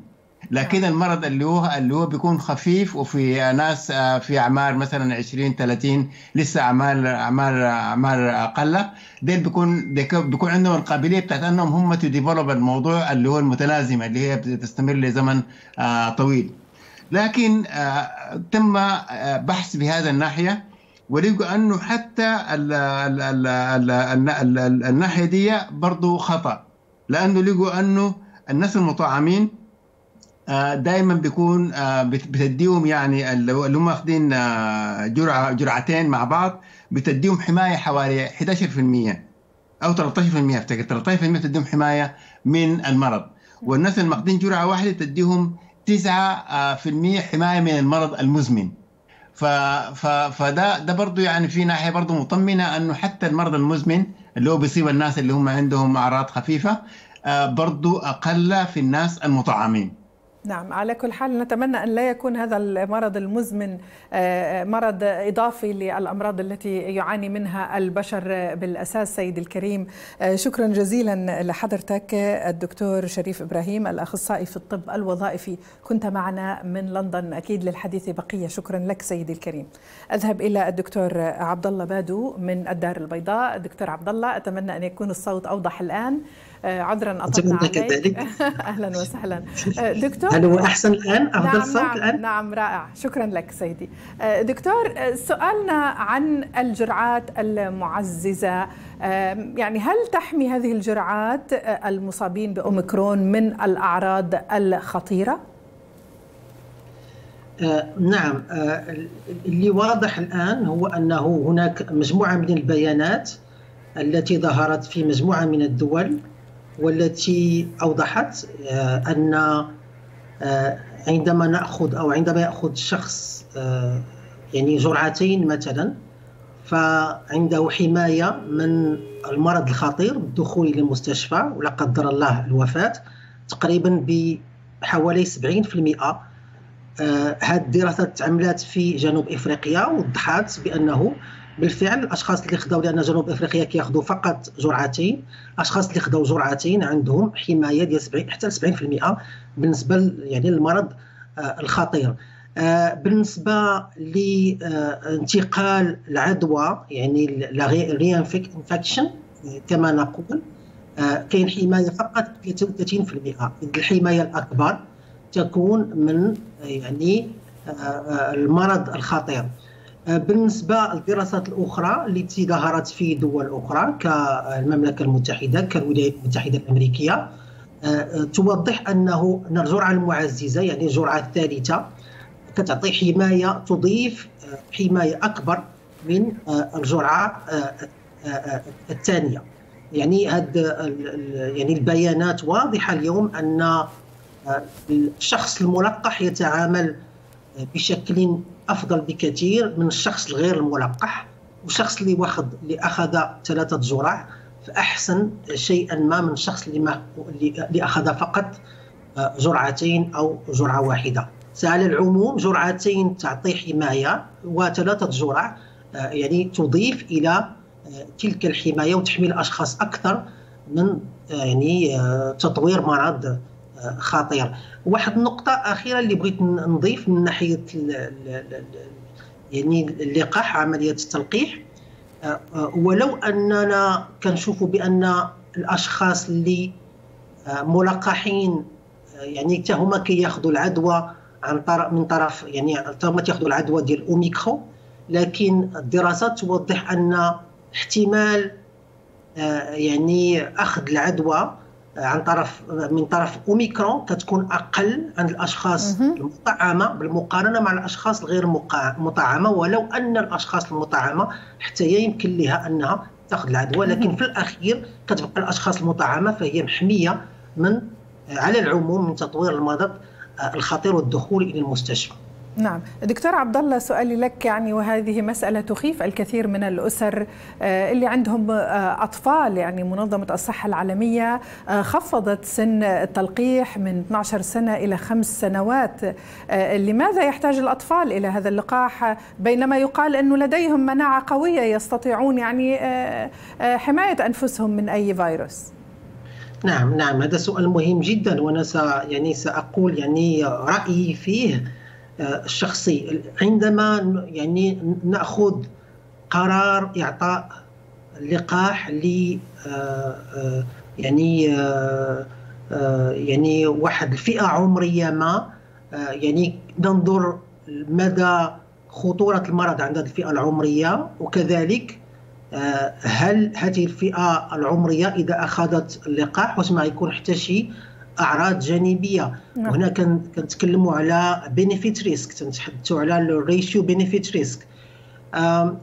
لكن المرض اللي هو اللي هو بيكون خفيف وفي ناس في أعمار مثلا 20 30 لسه اعمار اعمار أعمار أقل. ديل بيكون بيكون عندهم القابلية بتاعت إنهم هم تديفلوب الموضوع اللي هو المتلازمة اللي هي بتستمر لزمن طويل. لكن تم بحث بهذا الناحية ولقوا أنه حتى ال ال ال ال ال ال الناحية دي برضه خطأ. لأنه لقوا أنه الناس المطعمين دائما بيكون بتديهم يعني اللي هم واخدين جرعه جرعتين مع بعض بتديهم حماية حوالي 11% أو 13% أفتكر. 13% بتديهم حماية من المرض. والناس اللي ماخذين جرعة واحدة تديهم 9% حماية من المرض المزمن. ف ف فده ده برضه يعني في ناحية برضه مطمنة إنه حتى المرض المزمن اللي هو بيصيب الناس اللي هم عندهم أعراض خفيفة برضه أقل في الناس المطعمين. نعم على كل حال نتمنى أن لا يكون هذا المرض المزمن مرض إضافي للأمراض التي يعاني منها البشر بالأساس. سيدي الكريم شكرا جزيلا لحضرتك. الدكتور شريف إبراهيم الأخصائي في الطب الوظائفي كنت معنا من لندن. أكيد للحديث بقية. شكرا لك سيدي الكريم. أذهب إلى الدكتور عبد الله بادو من الدار البيضاء. دكتور عبد الله أتمنى أن يكون الصوت أوضح الآن. عذرا أطلنا عليك. كذلك. أهلا وسهلا. دكتور؟ هل هو أحسن الآن؟ أفضل نعم صوت نعم الآن؟ نعم رائع. شكرا لك سيدي. دكتور سؤالنا عن الجرعات المعززة. يعني هل تحمي هذه الجرعات المصابين بأوميكرون من الأعراض الخطيرة؟ آه نعم. آه اللي واضح الآن هو أنه هناك مجموعة من البيانات التي ظهرت في مجموعة من الدول والتي أوضحت أن عندما نأخذ أو عندما يأخذ شخص يعني جرعتين مثلا فعنده حماية من المرض الخطير بالدخول إلى المستشفى ولا قدر الله الوفاة تقريبا بحوالي 70% هذه الدراسه تعملت في جنوب إفريقيا وضحت بأنه بالفعل الأشخاص اللي خداو لأن جنوب إفريقيا كياخذوا فقط جرعتين. الاشخاص اللي خداو جرعتين عندهم حماية ديال 70 حتى 70% بالنسبة يعني للمرض الخطير. بالنسبة لانتقال العدوى يعني ري انفكشن كما نقول كاين حماية فقط 33% الحماية الأكبر تكون من يعني المرض الخطير. بالنسبة للدراسات الأخرى التي ظهرت في دول أخرى كالمملكة المتحدة كالولايات المتحدة الأمريكية توضح أنه الجرعه المعززة يعني الجرعه الثالثة كتعطي حماية تضيف حماية أكبر من الجرعة الثانية. يعني هاد يعني البيانات واضحة اليوم أن الشخص الملقح يتعامل بشكل أفضل بكثير من الشخص الغير الملقح والشخص اللي واخد اللي أخذ ثلاثة جرع فأحسن شيئا ما من الشخص اللي ما اللي أخذ فقط جرعتين أو جرعه واحدة. على العموم جرعتين تعطي حماية وثلاثة جرع يعني تضيف إلى تلك الحماية وتحمي الأشخاص أكثر من يعني تطوير مرض خطير. واحد النقطة أخيرة اللي بغيت نضيف من ناحية يعني اللقاح عملية التلقيح. ولو أننا كنشوفوا بأن الأشخاص اللي ملقحين يعني حتى هما كياخذوا العدوى عن طرف من طرف يعني حتى هما كياخذوا العدوى ديال أوميكرون. لكن الدراسات توضح أن احتمال يعني أخذ العدوى عن طرف من طرف أوميكرون كتكون أقل عند الأشخاص المطعمة بالمقارنة مع الأشخاص الغير مطعمة ولو أن الأشخاص المطعمة حتى هي يمكن لها أنها تأخذ العدوى لكن في الأخير كتبقى الأشخاص المطعمة فهي محمية من على العموم من تطوير المرض الخطير والدخول إلى المستشفى. نعم. دكتور عبد الله سؤالي لك يعني وهذه مسألة تخيف الكثير من الأسر اللي عندهم أطفال يعني منظمة الصحة العالمية خفضت سن التلقيح من 12 سنة إلى خمس سنوات. لماذا يحتاج الأطفال إلى هذا اللقاح؟ بينما يقال أنه لديهم مناعة قوية يستطيعون يعني حماية أنفسهم من أي فيروس. نعم نعم. هذا سؤال مهم جدا وأنا س يعني سأقول يعني رأيي فيه. الشخصي. عندما يعني نأخذ قرار إعطاء لقاح ل يعني يعني واحد الفئه عمرية ما يعني ننظر مدى خطورة المرض عند هذه الفئة العمرية وكذلك هل هذه الفئة العمرية إذا أخذت اللقاح واش ما يكون حتى شي أعراض جانبية نعم. وهنا كنتكلموا على bénéfice-risque تنتحدثوا على ال ratio bénéfice-risque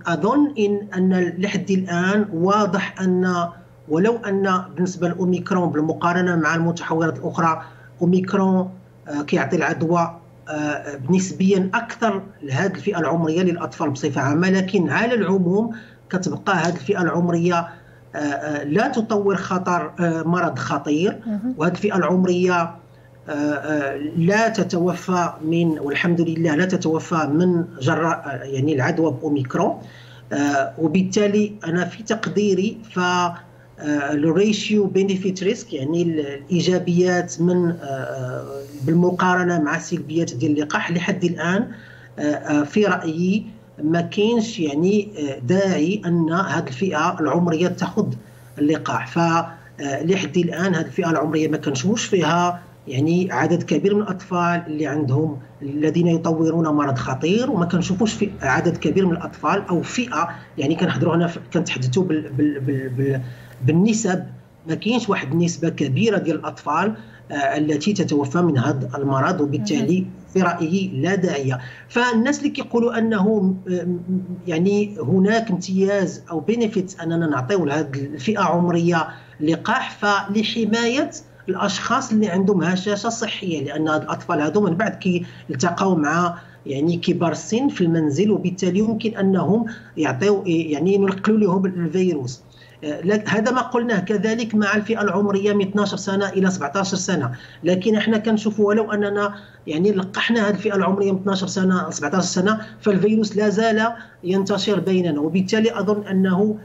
أظن ان أن لحد الآن واضح أن ولو أن بالنسبة للاوميكرون بالمقارنة مع المتحورات الأخرى أوميكرون كيعطي العدوى نسبيا أكثر لهذه الفئة العمرية للأطفال بصفة عامة لكن على العموم كتبقى هذه الفئة العمرية لا تطور خطر مرض خطير. وهذه الفئة العمرية لا تتوفى من والحمد لله لا تتوفى من جراء يعني العدوى بأوميكرون. وبالتالي أنا في تقديري ف ال ratio bénéfice-risque يعني الإيجابيات من بالمقارنة مع السلبيات ديال اللقاح لحد الآن في رأيي ما كاينش يعني داعي أن هذه الفئة العمرية تاخذ اللقاح. فلحد الآن هذه الفئة العمرية ما كنشوفوش فيها يعني عدد كبير من الأطفال اللي عندهم الذين يطورون مرض خطير وما كنشوفوش في عدد كبير من الأطفال أو فئة يعني كنهضروا هنا كنتحدثوا بال بال بال بال بالنسب. ما كاينش واحد النسبة كبيرة ديال الأطفال. التي تتوفى من هذا المرض وبالتالي في رايي لا داعي. فالناس اللي كيقولوا أنه يعني هناك امتياز أو بينيفيت أننا نعطيو لهذه الفئة عمرية لقاح فلحماية الأشخاص اللي عندهم هشاشة صحية لأن الأطفال هذو من بعد كيلتقوا مع يعني كبار السن في المنزل وبالتالي يمكن أنهم يعطيو يعني ينقلوا لهم الفيروس. هذا ما قلناه. كذلك مع الفئة العمرية من 12 سنة إلى 17 سنة. لكن إحنا كنشوفوا ولو أننا يعني لقحنا هذه الفئة العمرية من 12 سنة 17 سنة فالفيروس لا زال ينتشر بيننا. وبالتالي أظن أنه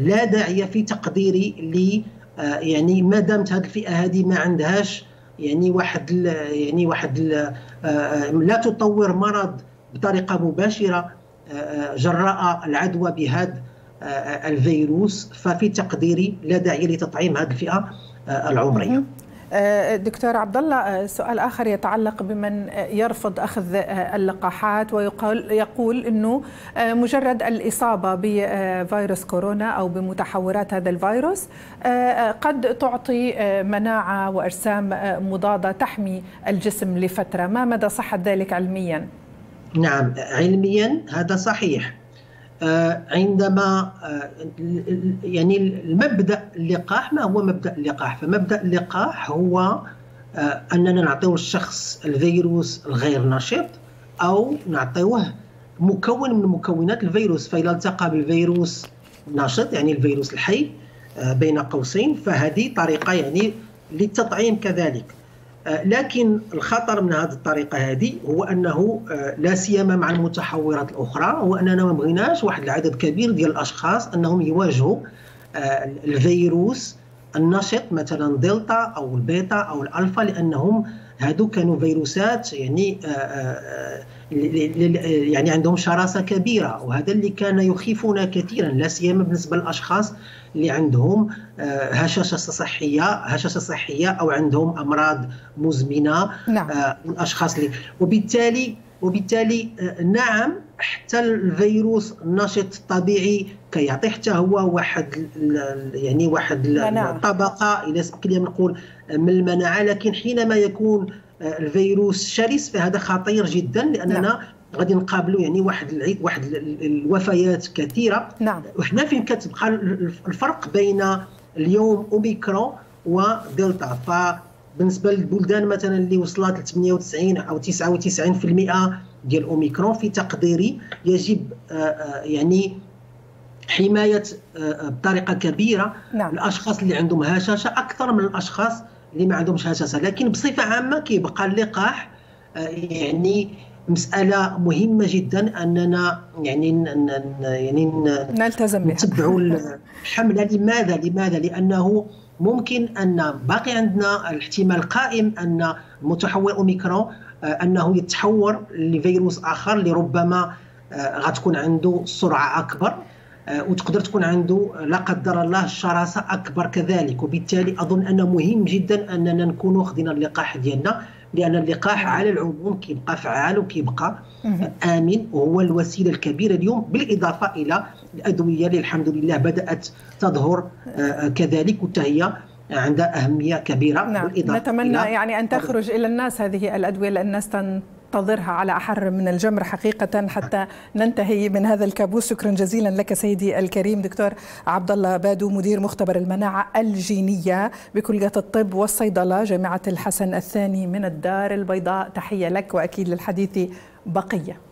لا داعي في تقديري ل يعني ما دامت هذه الفئة هذه ما عندهاش يعني واحد يعني واحد لا تطور مرض بطريقة مباشرة جراء العدوى بهذا الفيروس ففي تقديري لا داعي لتطعيم هذه الفئة العمرية. دكتور عبد الله سؤال آخر يتعلق بمن يرفض أخذ اللقاحات ويقول يقول إنه مجرد الإصابة بفيروس كورونا أو بمتحورات هذا الفيروس قد تعطي مناعة وأجسام مضادة تحمي الجسم لفترة، ما مدى صحة ذلك علميا؟ نعم علميا هذا صحيح عندما يعني المبدا اللقاح ما هو مبدأ اللقاح؟ فمبدأ اللقاح هو أننا نعطيه الشخص الفيروس الغير نشط أو نعطيوه مكون من مكونات الفيروس فاذا التقى بالفيروس نشط يعني الفيروس الحي بين قوسين فهذه طريقة يعني للتطعيم كذلك. لكن الخطر من هذه الطريقة هذه هو أنه لا سيما مع المتحورات الأخرى هو أننا ما بغيناش واحد العدد كبير ديال الأشخاص أنهم يواجهوا الفيروس النشط مثلا دلتا أو البيتا أو الألفا لأنهم هادو كانوا فيروسات يعني يعني عندهم شراسة كبيرة وهذا اللي كان يخيفنا كثيرا لا سيما بالنسبة للأشخاص اللي عندهم هشاشة صحية هشاشة صحية أو عندهم أمراض مزمنة نعم. الأشخاص اللي وبالتالي وبالتالي نعم حتى الفيروس النشط الطبيعي كيعطي حتى هو واحد يعني واحد الطبقه إلى كلمه نقول من المناعة لكن حينما يكون الفيروس شرس فهذا خطير جدا لأننا نعم. غادي نقابلوا يعني واحد العيد واحد الوفيات كثيرة نعم وهنا فين كتبقى الفرق بين اليوم أوميكرون ودلتا فبالنسبة للبلدان مثلا اللي وصلت ل 98 أو 99% ديال أوميكرون في تقديري يجب يعني حماية بطريقة كبيرة نعم. الأشخاص اللي عندهم هشاشة أكثر من الأشخاص اللي ما عندهمش هشاشه لكن بصفة عامة كيبقى اللقاح يعني مسألة مهمة جدا أننا يعني يعني نلتزم بها. نتبعوا الحملة. لماذا؟ لماذا؟ لأنه ممكن أن باقي عندنا الاحتمال قائم أن متحور أوميكرون أنه يتحور لفيروس آخر اللي ربما غتكون عنده سرعة أكبر. وتقدر تكون عنده لا قدر الله الشراسة أكبر كذلك وبالتالي أظن أنه مهم جدا أننا نكونوا خدينا اللقاح ديالنا لأن اللقاح على العموم كيبقى فعال وكيبقى آمن وهو الوسيلة الكبيرة اليوم بالإضافة إلى الأدوية اللي الحمد لله بدأت تظهر كذلك وهي عندها أهمية كبيرة نعم. نتمنى يعني أن تخرج إلى الناس هذه الأدوية لأن الناس ننتظرها على أحر من الجمر حقيقة حتى ننتهي من هذا الكابوس. شكرا جزيلا لك سيدي الكريم. دكتور عبد الله بادو مدير مختبر المناعة الجينية بكلية الطب والصيدلة جامعة الحسن الثاني من الدار البيضاء. تحية لك وأكيد للحديث بقية.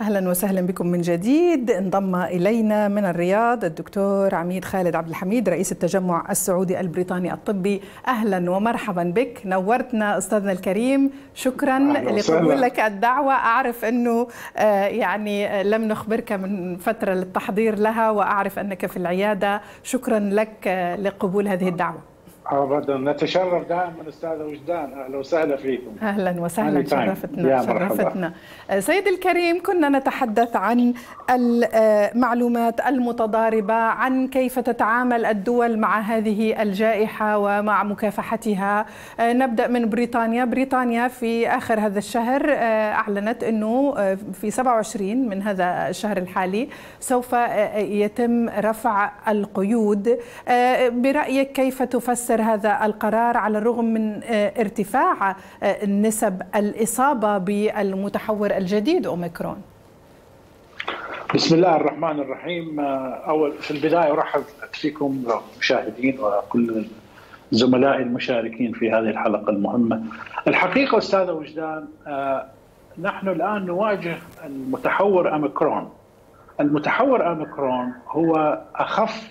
أهلا وسهلا بكم من جديد. انضم إلينا من الرياض الدكتور عميد خالد عبد الحميد رئيس التجمع السعودي البريطاني الطبي. أهلا ومرحبا بك. نورتنا أستاذنا الكريم. شكرا لقبولك الدعوة. أعرف إنه يعني لم نخبرك من فترة للتحضير لها وأعرف إنك في العيادة. شكرا لك لقبول هذه الدعوة. ابدا نتشرف دائما أستاذة وجدان. أهلا وسهلا فيكم. أهلا وسهلا شرفتنا شرفتنا. سيد الكريم كنا نتحدث عن المعلومات المتضاربة عن كيف تتعامل الدول مع هذه الجائحة ومع مكافحتها. نبدأ من بريطانيا. بريطانيا في آخر هذا الشهر أعلنت إنه في 27 من هذا الشهر الحالي سوف يتم رفع القيود. برأيك كيف تفسر هذا القرار على الرغم من ارتفاع نسب الإصابة بالمتحور الجديد أوميكرون. بسم الله الرحمن الرحيم. أول في البداية أرحب فيكم المشاهدين وكل زملائي المشاركين في هذه الحلقة المهمة. الحقيقة أستاذة وجدان نحن الآن نواجه المتحور أوميكرون. المتحور أوميكرون هو أخف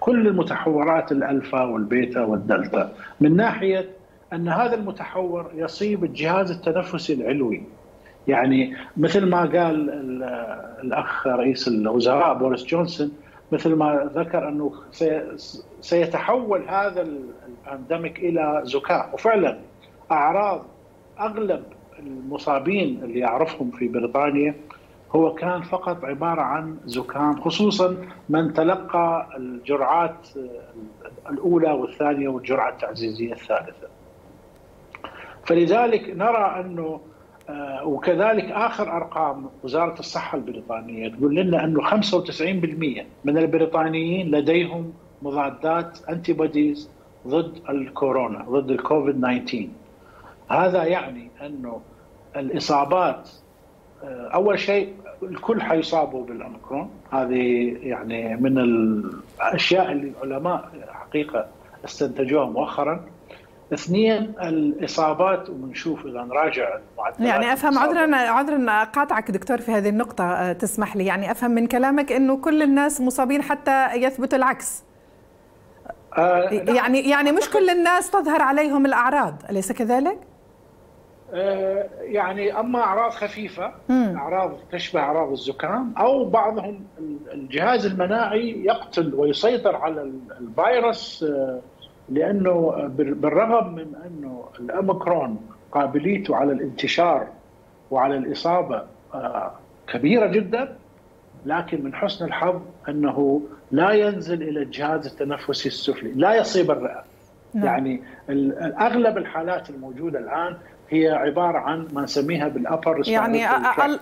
كل المتحورات الألفا والبيتا والدلتا. من ناحية أن هذا المتحور يصيب الجهاز التنفسي العلوي. يعني مثل ما قال الأخ رئيس الوزراء بوريس جونسون مثل ما ذكر أنه سيتحول هذا ال pandemic إلى زكام وفعلا أعراض أغلب المصابين اللي يعرفهم في بريطانيا هو كان فقط عبارة عن زكام خصوصا من تلقى الجرعات الأولى والثانية والجرعة التعزيزية الثالثة. فلذلك نرى أنه وكذلك آخر أرقام وزارة الصحة البريطانية تقول لنا أنه 95% من البريطانيين لديهم مضادات انتي بوديز ضد الكورونا ضد الكوفيد 19 هذا يعني أنه الإصابات أول شيء الكل حيصابوا بالأوميكرون. هذه يعني من الأشياء اللي العلماء حقيقة استنتجوها مؤخرا. اثنين الإصابات وبنشوف إذا نراجع المعدلات يعني أفهم عذرا عذرا قاطعك دكتور في هذه النقطة تسمح لي. يعني أفهم من كلامك إنه كل الناس مصابين حتى يثبت العكس. آه يعني يعني مش كل الناس تظهر عليهم الأعراض أليس كذلك؟ يعني أما أعراض خفيفة. أعراض تشبه أعراض الزكام أو بعضهم الجهاز المناعي يقتل ويسيطر على الفيروس لأنه بالرغم من أنه الأوميكرون قابليته على الانتشار وعلى الإصابة كبيرة جدا لكن من حسن الحظ أنه لا ينزل إلى الجهاز التنفسي السفلي، لا يصيب الرئة. نعم. يعني أغلب الحالات الموجودة الآن هي عبارة عن ما نسميها بالأبر يعني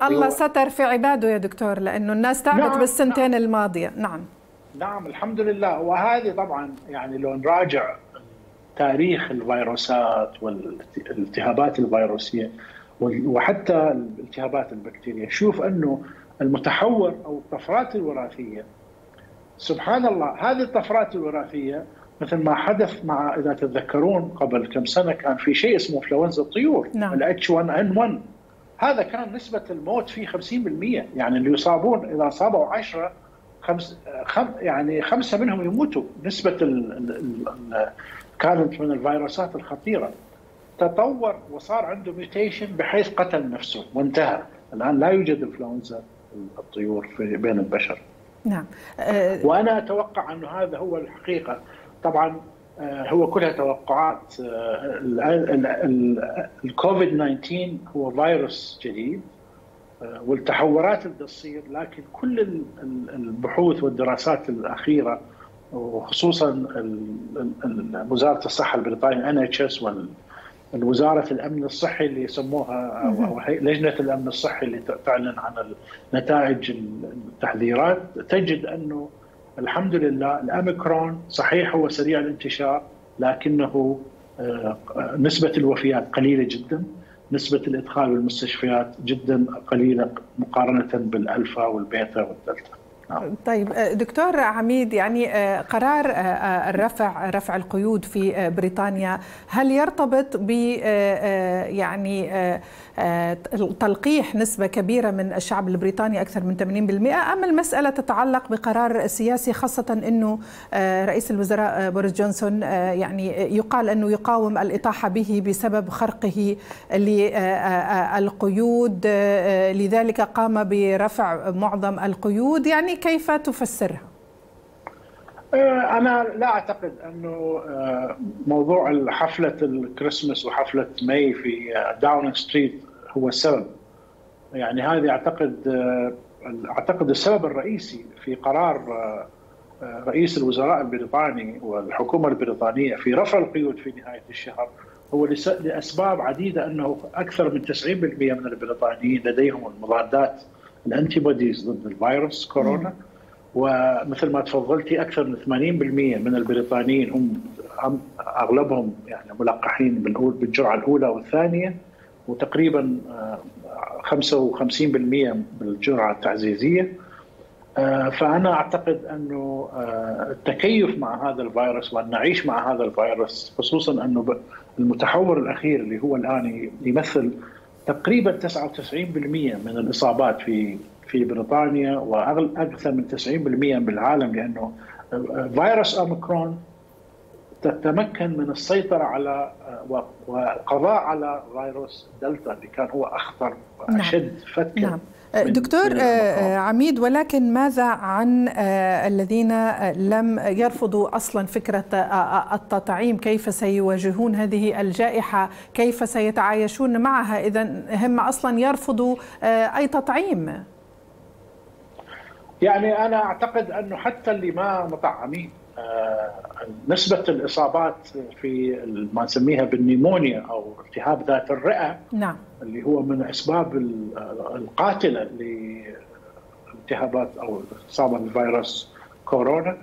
الله ستر في عباده يا دكتور لأنه الناس تعبت نعم بالسنتين نعم. الماضية. نعم. نعم الحمد لله. وهذه طبعا يعني لو نراجع تاريخ الفيروسات والالتهابات الفيروسية وحتى الالتهابات البكتيرية شوف أنه المتحور أو الطفرات الوراثية سبحان الله هذه الطفرات الوراثية مثل ما حدث مع إذا تتذكرون قبل كم سنة كان في شيء اسمه انفلونزا الطيور نعم. الاتش 1 ان 1 هذا كان نسبة الموت فيه 50% يعني اللي يصابون إذا صابوا 10 خمس خم يعني خمسة منهم يموتوا. نسبة ال ال ال كانت من الفيروسات الخطيرة. تطور وصار عنده ميوتيشن بحيث قتل نفسه. وانتهى. الآن لا يوجد انفلونزا الطيور في بين البشر. نعم. أه وأنا أتوقع انه هذا هو الحقيقة. طبعا هو كلها توقعات الكوفيد 19 هو فيروس جديد والتحورات اللي تصير لكن كل البحوث والدراسات الأخيرة وخصوصا وزارة الصحة البريطانية NHS والوزاره الأمن الصحي اللي يسموها أو لجنة الأمن الصحي اللي تعلن عن نتائج التحذيرات تجد أنه الحمد لله ال Omicron صحيح هو سريع الانتشار لكنه نسبة الوفيات قليلة جدا نسبة الإدخال بالمستشفيات جدا قليلة مقارنة بالألفا والبيتا والدلتا. طيب دكتور عميد يعني قرار الرفع رفع القيود في بريطانيا هل يرتبط ب يعني تلقيح نسبة كبيرة من الشعب البريطاني أكثر من 80% أم المسألة تتعلق بقرار سياسي خاصة أنه رئيس الوزراء بوريس جونسون يعني يقال أنه يقاوم الإطاحة به بسبب خرقه للقيود لذلك قام برفع معظم القيود. يعني كيف تفسرها؟ أنا لا أعتقد أنه موضوع حفلة الكريسماس وحفلة ماي في Downing Street هو السبب يعني هذه أعتقد أعتقد السبب الرئيسي في قرار رئيس الوزراء البريطاني والحكومة البريطانية في رفع القيود في نهاية الشهر هو لأسباب عديدة أنه أكثر من 90% من البريطانيين لديهم المضادات الانتي بوديز ضد الفيروس كورونا. ومثل ما تفضلتي أكثر من 80% من البريطانيين هم أغلبهم يعني ملقحين بالجرعة الأولى والثانية وتقريبا 55% بالجرعة التعزيزية. فأنا أعتقد أنه التكيف مع هذا الفيروس وأن نعيش مع هذا الفيروس خصوصا أنه المتحور الأخير اللي هو الآن يمثل تقريبا 99% من الإصابات في في بريطانيا وأكثر من 90% بالعالم لأنه فيروس أوميكرون تتمكن من السيطرة على والقضاء على فيروس دلتا اللي كان هو أخطر وأشد نعم. فتكا نعم. دكتور عميد ولكن ماذا عن الذين لم يرفضوا أصلا فكرة التطعيم؟ كيف سيواجهون هذه الجائحة؟ كيف سيتعايشون معها؟ اذا هم أصلا يرفضوا أي تطعيم؟ يعني أنا أعتقد أنه حتى اللي ما مطعمين نسبة الإصابات في ما نسميها بال pneumonia أو التهاب ذات الرئة نعم. اللي هو من أسباب القاتلة لالتهابات أو إصابة بفيروس كورونا.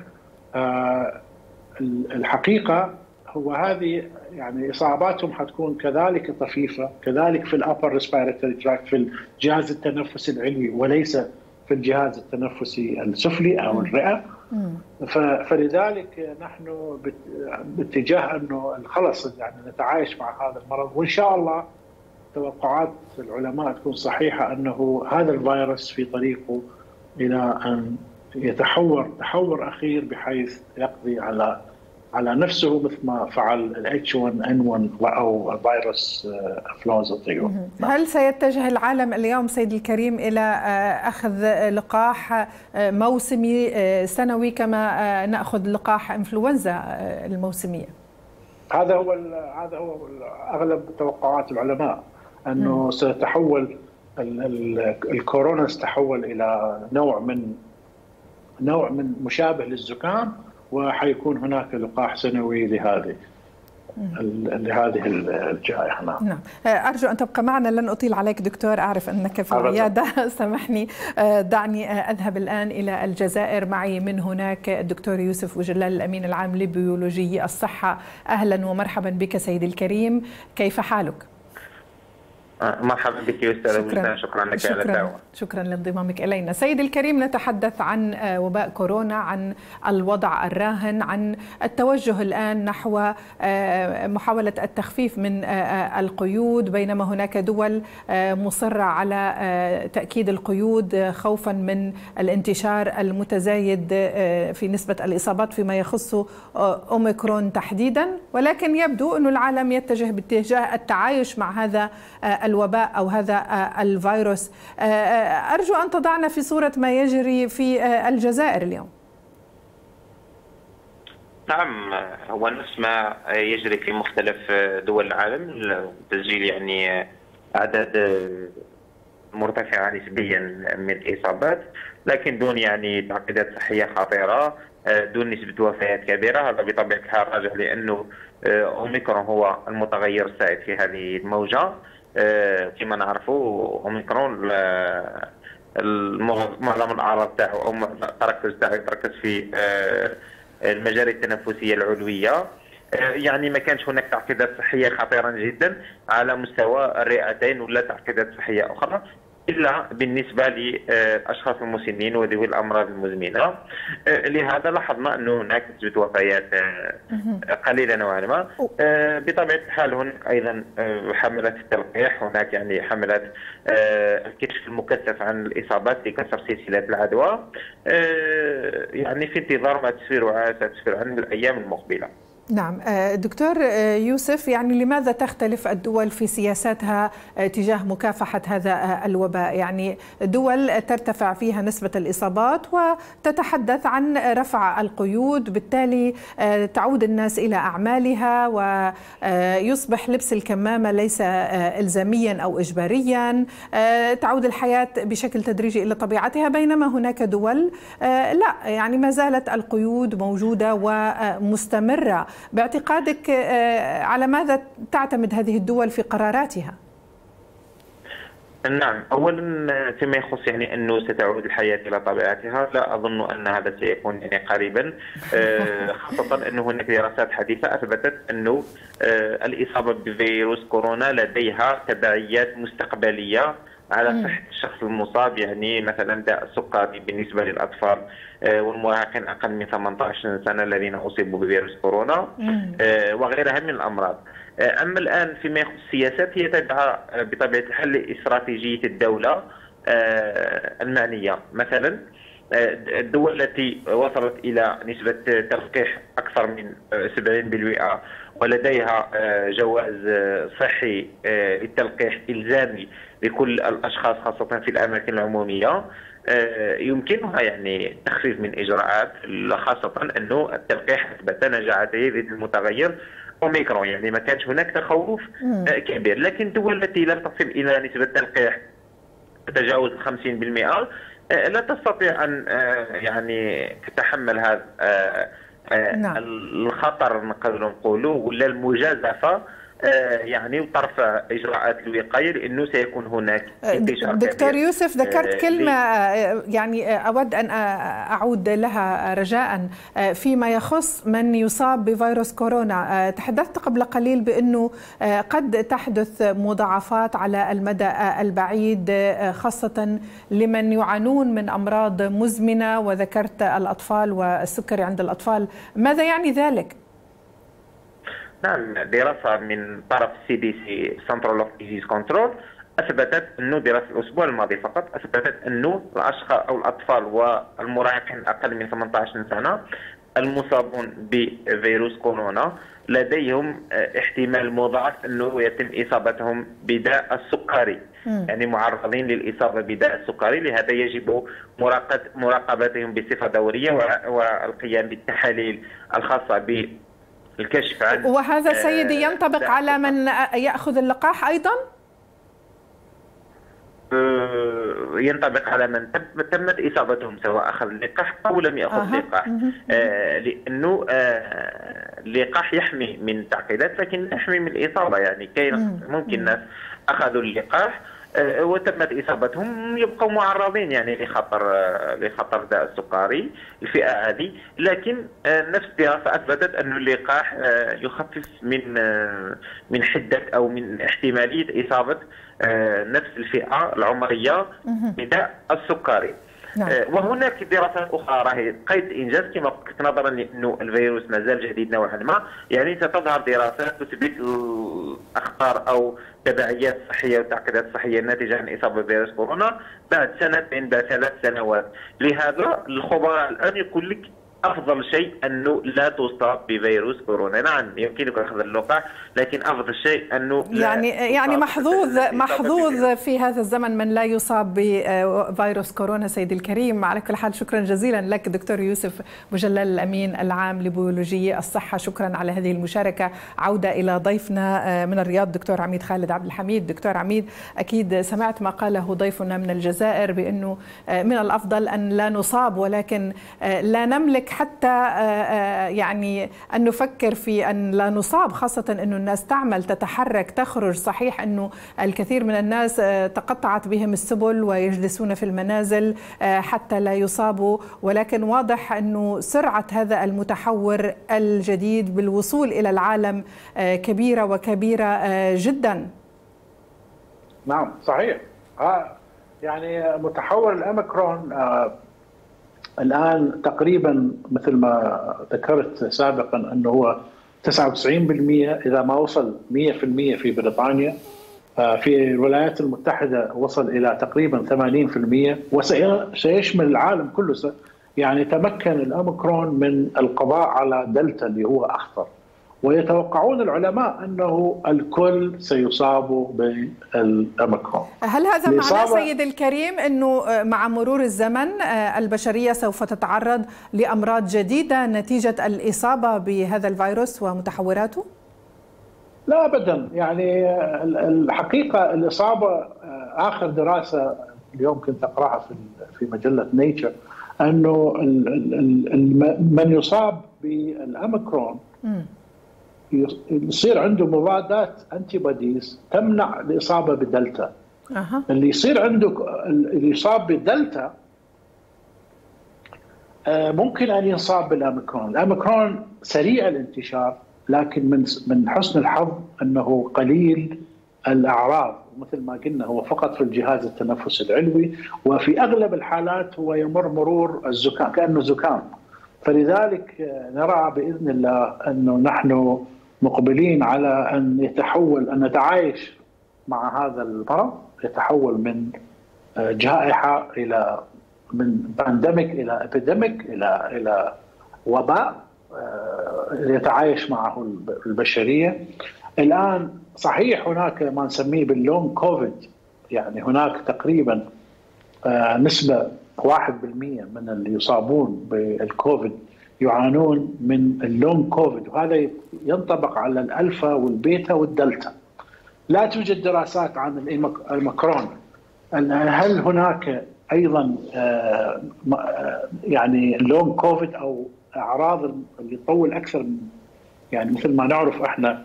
الحقيقة هو هذه يعني إصاباتهم حتكون كذلك طفيفة كذلك في ال upper respiratory tract في الجهاز التنفسي العلوي وليس في الجهاز التنفسي السفلي أو الرئة. فلذلك نحن باتجاه أنه خلص يعني نتعايش مع هذا المرض وإن شاء الله توقعات العلماء تكون صحيحة أنه هذا الفيروس في طريقه إلى أن يتحور تحور أخير بحيث يقضي على على نفسه مثل ما فعل ال H1N1 أو فيروس افلونزا الطيور. هل سيتجه العالم اليوم سيد الكريم إلى أخذ لقاح موسمي سنوي كما نأخذ لقاح إنفلونزا الموسمية؟ هذا هو هذا هو أغلب توقعات العلماء أنه سيتحول الكورونا ستحول إلى نوع من نوع من مشابه للزكام وحيكون هناك لقاح سنوي لهذه لهذه الجائحة. نعم. نعم. أرجو أن تبقى معنا. لن أطيل عليك دكتور. أعرف أنك في العياده سامحني. دعني أذهب الآن إلى الجزائر. معي من هناك الدكتور يوسف وجلال الأمين العام لبيولوجي الصحة. أهلا ومرحبا بك سيدي الكريم. كيف حالك؟ مرحبا بك أستاذ شكرا, شكرا لك شكرا. على الدعوه شكرا لانضمامك إلينا. سيدي الكريم نتحدث عن وباء كورونا عن الوضع الراهن عن التوجه الآن نحو محاولة التخفيف من القيود. بينما هناك دول مصرة على تأكيد القيود خوفا من الانتشار المتزايد في نسبة الإصابات فيما يخص أوميكرون تحديدا. ولكن يبدو أن العالم يتجه باتجاه التعايش مع هذا الوباء أو هذا الفيروس. أرجو أن تضعنا في صورة ما يجري في الجزائر اليوم. نعم هو نفس ما يجري في مختلف دول العالم تسجيل يعني أعداد مرتفعة نسبيا من الإصابات لكن دون يعني تعقيدات صحية خطيرة دون نسبة وفيات كبيرة. هذا بطبيعة الحال راجع لأنه أوميكرون هو المتغير السائد في هذه الموجة. كما نعرفوا اوميكرون معظم الأعراض تاعو أو التركز تاعو يتركز في المجاري التنفسية العلوية. يعني ما كانش هناك تعقيدات صحية خطيرة جدا على مستوى الرئتين ولا تعقيدات صحية أخرى. إلا بالنسبة للاشخاص المسنين وذوي الأمراض المزمنة. لهذا لاحظنا انه هناك نسبه وفيات قليله نوعا ما. بطبيعة الحال هناك أيضا حملات التلقيح هناك يعني حملات الكشف المكثف عن الإصابات لكسر سلسلة العدوى. يعني في انتظار ما تسفر ستسفر عنه الأيام المقبلة. نعم. دكتور يوسف يعني لماذا تختلف الدول في سياساتها تجاه مكافحة هذا الوباء؟ يعني دول ترتفع فيها نسبة الإصابات وتتحدث عن رفع القيود بالتالي تعود الناس إلى أعمالها ويصبح لبس الكمامة ليس إلزاميا أو إجباريا. تعود الحياة بشكل تدريجي إلى طبيعتها. بينما هناك دول لا. يعني ما زالت القيود موجودة ومستمرة. باعتقادك على ماذا تعتمد هذه الدول في قراراتها؟ نعم اولا فيما يخص يعني أنه ستعود الحياة إلى طبيعتها لا أظن أن هذا سيكون يعني قريبا خاصة أنه هناك دراسات حديثة أثبتت أنه الإصابة بفيروس كورونا لديها تبعيات مستقبلية على صحة الشخص المصاب يعني مثلا داء السكري بالنسبة للأطفال والمراهقين أقل من 18 سنة الذين أصيبوا بفيروس كورونا وغيرها من الأمراض. أما الآن فيما يخص السياسات هي تبع بطبيعة الحال لاستراتيجية الدولة المعنية. مثلا الدول التي وصلت إلى نسبة تلقيح أكثر من 70% ولديها جواز صحي للتلقيح إلزامي لكل الأشخاص خاصة في الأماكن العمومية. يمكنها يعني التخفيف من إجراءات خاصة أنه التلقيح أثبت نجاعته ضد المتغير أوميكرون يعني ما كانش هناك تخوف كبير. لكن الدول التي لم تصل إلى نسبة تلقيح تتجاوز 50% لا تستطيع أن يعني تتحمل هذا نعم. الخطر نقدر نقولوا ولا المجازفة. يعني وترفع إجراءات الوقاية لأنه سيكون هناك انتشار دكتور يوسف ذكرت كلمة يعني أود أن أعود لها رجاء فيما يخص من يصاب بفيروس كورونا. تحدثت قبل قليل بأنه قد تحدث مضاعفات على المدى البعيد خاصة لمن يعانون من أمراض مزمنة وذكرت الأطفال والسكري عند الأطفال. ماذا يعني ذلك؟ نعم دراسة من طرف CDC Central of Disease Control أثبتت انه دراسة الأسبوع الماضي فقط أثبتت انه الأشخاص أو الأطفال والمراهقين أقل من 18 سنة المصابون بفيروس كورونا لديهم احتمال مضاعف أنه يتم إصابتهم بداء السكري. يعني معرضين للإصابة بداء السكري لهذا يجب مراقبتهم بصفة دورية والقيام بالتحاليل الخاصة الكشف عن وهذا سيدي ينطبق على من يأخذ اللقاح أيضا؟ ينطبق على من تمت إصابتهم سواء أخذ اللقاح أو لم يأخذ. اللقاح. آه لأنه آه اللقاح يحمي من التعقيدات لكن يحمي من الإصابة يعني كاين ممكن ناس أخذوا اللقاح وتمت إصابتهم يبقوا معرضين يعني لخطر لخطر داء السكري الفئة هذه. لكن نفس الدراسة أثبتت أن اللقاح يخفف من من حدة أو من احتمالية إصابة نفس الفئة العمرية بداء السكري. نعم. وهناك دراسات أخرى راهي قيد إنجاز كما قلت نظرا لأنه الفيروس مازال جديد نوعا ما يعني ستظهر دراسات تثبت الأخطار أو تبعيات صحية وتعقيدات صحية الناتجه عن إصابة بفيروس كورونا بعد سنتين بعد ثلاث سنوات لهذا الخبراء الآن يقول لك أفضل شيء أنه لا تصاب بفيروس كورونا. نعم يمكنك أخذ اللقاح لكن أفضل شيء أنه يعني يعني محظوظ محظوظ في هذا الزمن من لا يصاب بفيروس كورونا. سيدي الكريم على كل حال شكرا جزيلا لك دكتور يوسف مجلل الأمين العام لبيولوجيه الصحة. شكرا على هذه المشاركة. عودة إلى ضيفنا من الرياض دكتور عميد خالد عبد الحميد. دكتور عميد أكيد سمعت ما قاله ضيفنا من الجزائر بأنه من الأفضل أن لا نصاب ولكن لا نملك حتى يعني أن نفكر في أن لا نصاب خاصة انه الناس تعمل تتحرك تخرج. صحيح أنه الكثير من الناس تقطعت بهم السبل ويجلسون في المنازل حتى لا يصابوا. ولكن واضح أنه سرعة هذا المتحور الجديد بالوصول إلى العالم كبيرة وكبيرة جدا. نعم صحيح. يعني متحور الأميكرون الآن تقريبا مثل ما ذكرت سابقا أنه هو 99% إذا ما وصل 100% في بريطانيا في الولايات المتحدة وصل إلى تقريبا 80% وسيشمل العالم كله. يعني تمكن الاميكرون من القضاء على دلتا اللي هو أخطر. ويتوقعون العلماء أنه الكل سيصاب بالاميكرون هل هذا معناه سيد الكريم أنه مع مرور الزمن البشرية سوف تتعرض لأمراض جديدة نتيجة الإصابة بهذا الفيروس ومتحوراته؟ لا ابدا. يعني الحقيقة الإصابة آخر دراسة اليوم كنت أقرأها في في مجلة Nature أنه من يصاب بال Omicron يصير عنده مضادات antibodies تمنع الإصابة بدلتا. أه. اللي يصير عنده اللي يصاب بدلتا ممكن أن ينصاب بال Omicron، ال Omicron سريع الانتشار لكن من من حسن الحظ أنه قليل الأعراض مثل ما قلنا هو فقط في الجهاز التنفسي العلوي وفي أغلب الحالات هو يمر مرور الزكام كأنه زكام. فلذلك نرى بإذن الله أنه نحن مقبلين على أن يتحول أن نتعايش مع هذا المرض يتحول من جائحة إلى من pandemic إلى epidemic إلى إلى وباء يتعايش معه البشرية. الآن صحيح هناك ما نسميه بال long COVID يعني هناك تقريبا نسبة 1% من اللي يصابون بالكوفيد يعانون من ال long COVID وهذا ينطبق على ال Alpha وال Beta وال Delta. لا توجد دراسات عن ال Omicron هل هناك أيضا يعني long COVID أو أعراض اللي تطول أكثر من يعني مثل ما نعرف إحنا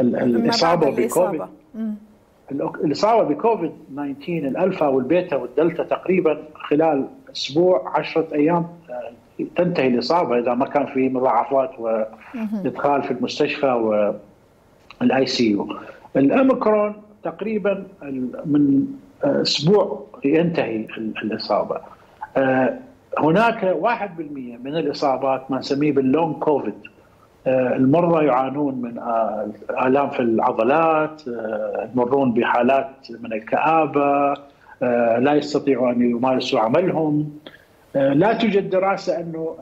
الإصابة بكوفيد. الإصابة بكوفيد 19 الألفا والبيتا والدلتا تقريبا خلال أسبوع 10 أيام تنتهي الإصابة إذا ما كان في مضاعفات وإدخال في المستشفى وال ICU. ال Omicron تقريبا من أسبوع ينتهي الإصابة. هناك 1% من الإصابات ما نسميه باللونج كوفيد المرضى يعانون من آلام في العضلات يمرون بحالات من الكآبة لا يستطيعوا أن يمارسوا عملهم لا توجد دراسة أنه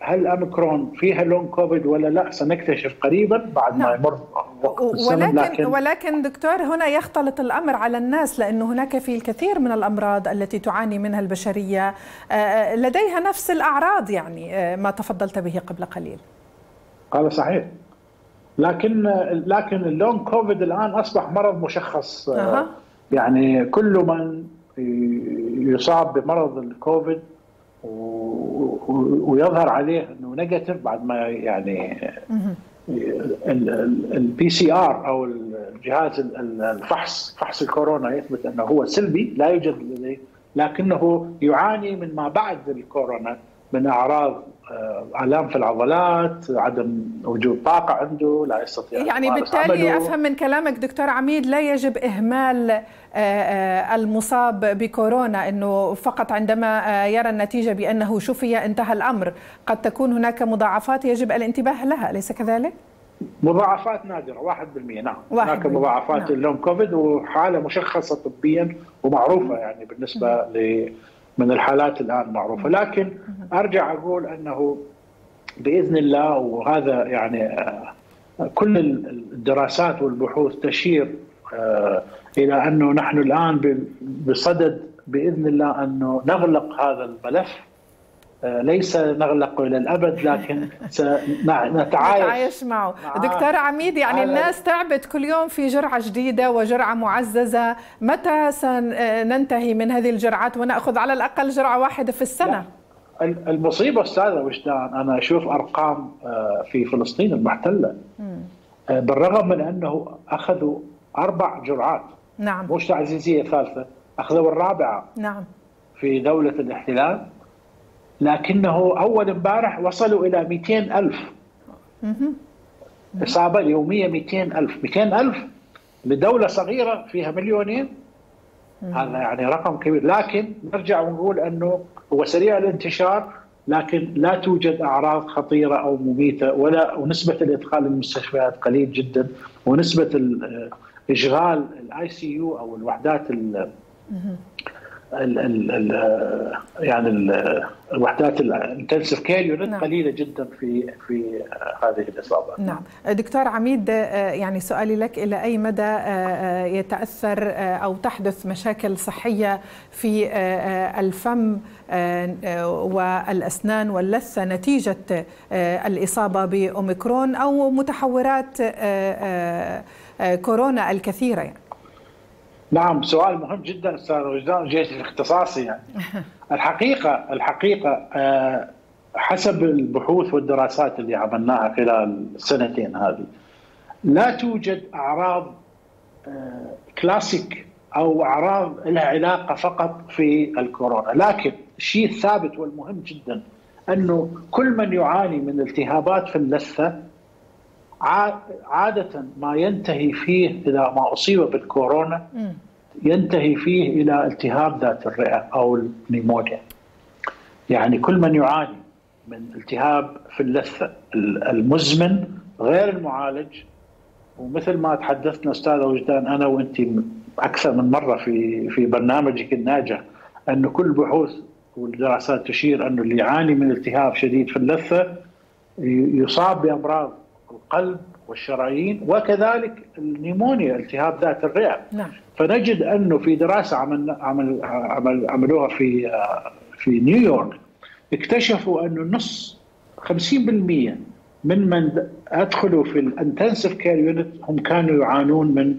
هل أميكرون فيها لون كوفيد ولا لا سنكتشف قريبا بعد ما يمر وقت ولكن لكن ولكن دكتور هنا يختلط الأمر على الناس لأنه هناك في الكثير من الأمراض التي تعاني منها البشرية لديها نفس الأعراض يعني ما تفضلت به قبل قليل. هذا صحيح. لكن لكن ال long COVID الآن أصبح مرض مشخص أه. يعني كل من يصاب بمرض الكوفيد ويظهر عليه إنه negative بعد ما يعني ال PCR أو الجهاز الفحص فحص الكورونا يثبت إنه هو سلبي لا يوجد لديه لكنه يعاني من ما بعد الكورونا من أعراض آلام في العضلات عدم وجود طاقة عنده لا يستطيع يعني بالتالي عمله. أفهم من كلامك دكتور عميد لا يجب إهمال المصاب بكورونا إنه فقط عندما يرى النتيجة بأنه شفي انتهى الأمر قد تكون هناك مضاعفات يجب الانتباه لها أليس كذلك مضاعفات نادرة 1% نعم هناك مضاعفات نعم. اللون كوفيد وحالة مشخصة طبيا ومعروفة يعني بالنسبة ل من الحالات الآن معروفة. لكن أرجع أقول أنه بإذن الله وهذا يعني كل الدراسات والبحوث تشير إلى أنه نحن الآن بصدد بإذن الله أنه نغلق هذا الملف ليس نغلق إلى الأبد لكن سنتعايش معه. دكتور عميد يعني الناس تعبت كل يوم في جرعة جديدة وجرعة معززة. متى سننتهي من هذه الجرعات ونأخذ على الأقل جرعة واحدة في السنة؟ لا. المصيبة أستاذة وجدان أنا أشوف أرقام في فلسطين المحتلة. بالرغم من أنه أخذوا أربع جرعات نعم. مش تعزيزية ثالثة أخذوا الرابعة. نعم. في دولة الاحتلال لكنه أول امبارح وصلوا إلى 200 ألف. اصابه يوميه 200 ألف. 200 ألف لدولة صغيرة فيها مليونين؟ هذا يعني رقم كبير. لكن نرجع ونقول أنه هو سريع الانتشار لكن لا توجد أعراض خطيرة أو مميتة ولا ونسبة الإدخال للمستشفيات قليل جدا ونسبة اشغال ال ICU أو الوحدات ال ال ال يعني ال الوحدات ال intensive care unit قليلة جدا في في هذه الاصابات. نعم، دكتور عميد يعني سؤالي لك إلى أي مدى يتأثر أو تحدث مشاكل صحية في الفم والأسنان واللثة نتيجة الإصابة بأوميكرون أو متحورات كورونا الكثيرة يعني. نعم سؤال مهم جدا أستاذ وجدان جيت في اختصاصي يعني. الحقيقة الحقيقة حسب البحوث والدراسات اللي عملناها خلال السنتين هذه لا توجد أعراض كلاسيك أو أعراض لها علاقة فقط في الكورونا. لكن الشيء الثابت والمهم جدا أنه كل من يعاني من التهابات في اللثة عادة ما ينتهي فيه إذا ما أصيب بالكورونا ينتهي فيه إلى التهاب ذات الرئة أو النيمونيا. يعني كل من يعاني من التهاب في اللثة المزمن غير المعالج ومثل ما تحدثنا أستاذة وجدان أنا وأنت أكثر من مرة في في برنامجك الناجح أن كل البحوث والدراسات تشير أنه اللي يعاني من التهاب شديد في اللثة يصاب بأمراض القلب والشرايين وكذلك ال pneumonia التهاب ذات الرئة نعم. فنجد أنه في دراسة عمل عمل عمل عملوها في في نيويورك اكتشفوا انه نص 50% من من أدخلوا في ال intensive care unit هم كانوا يعانون من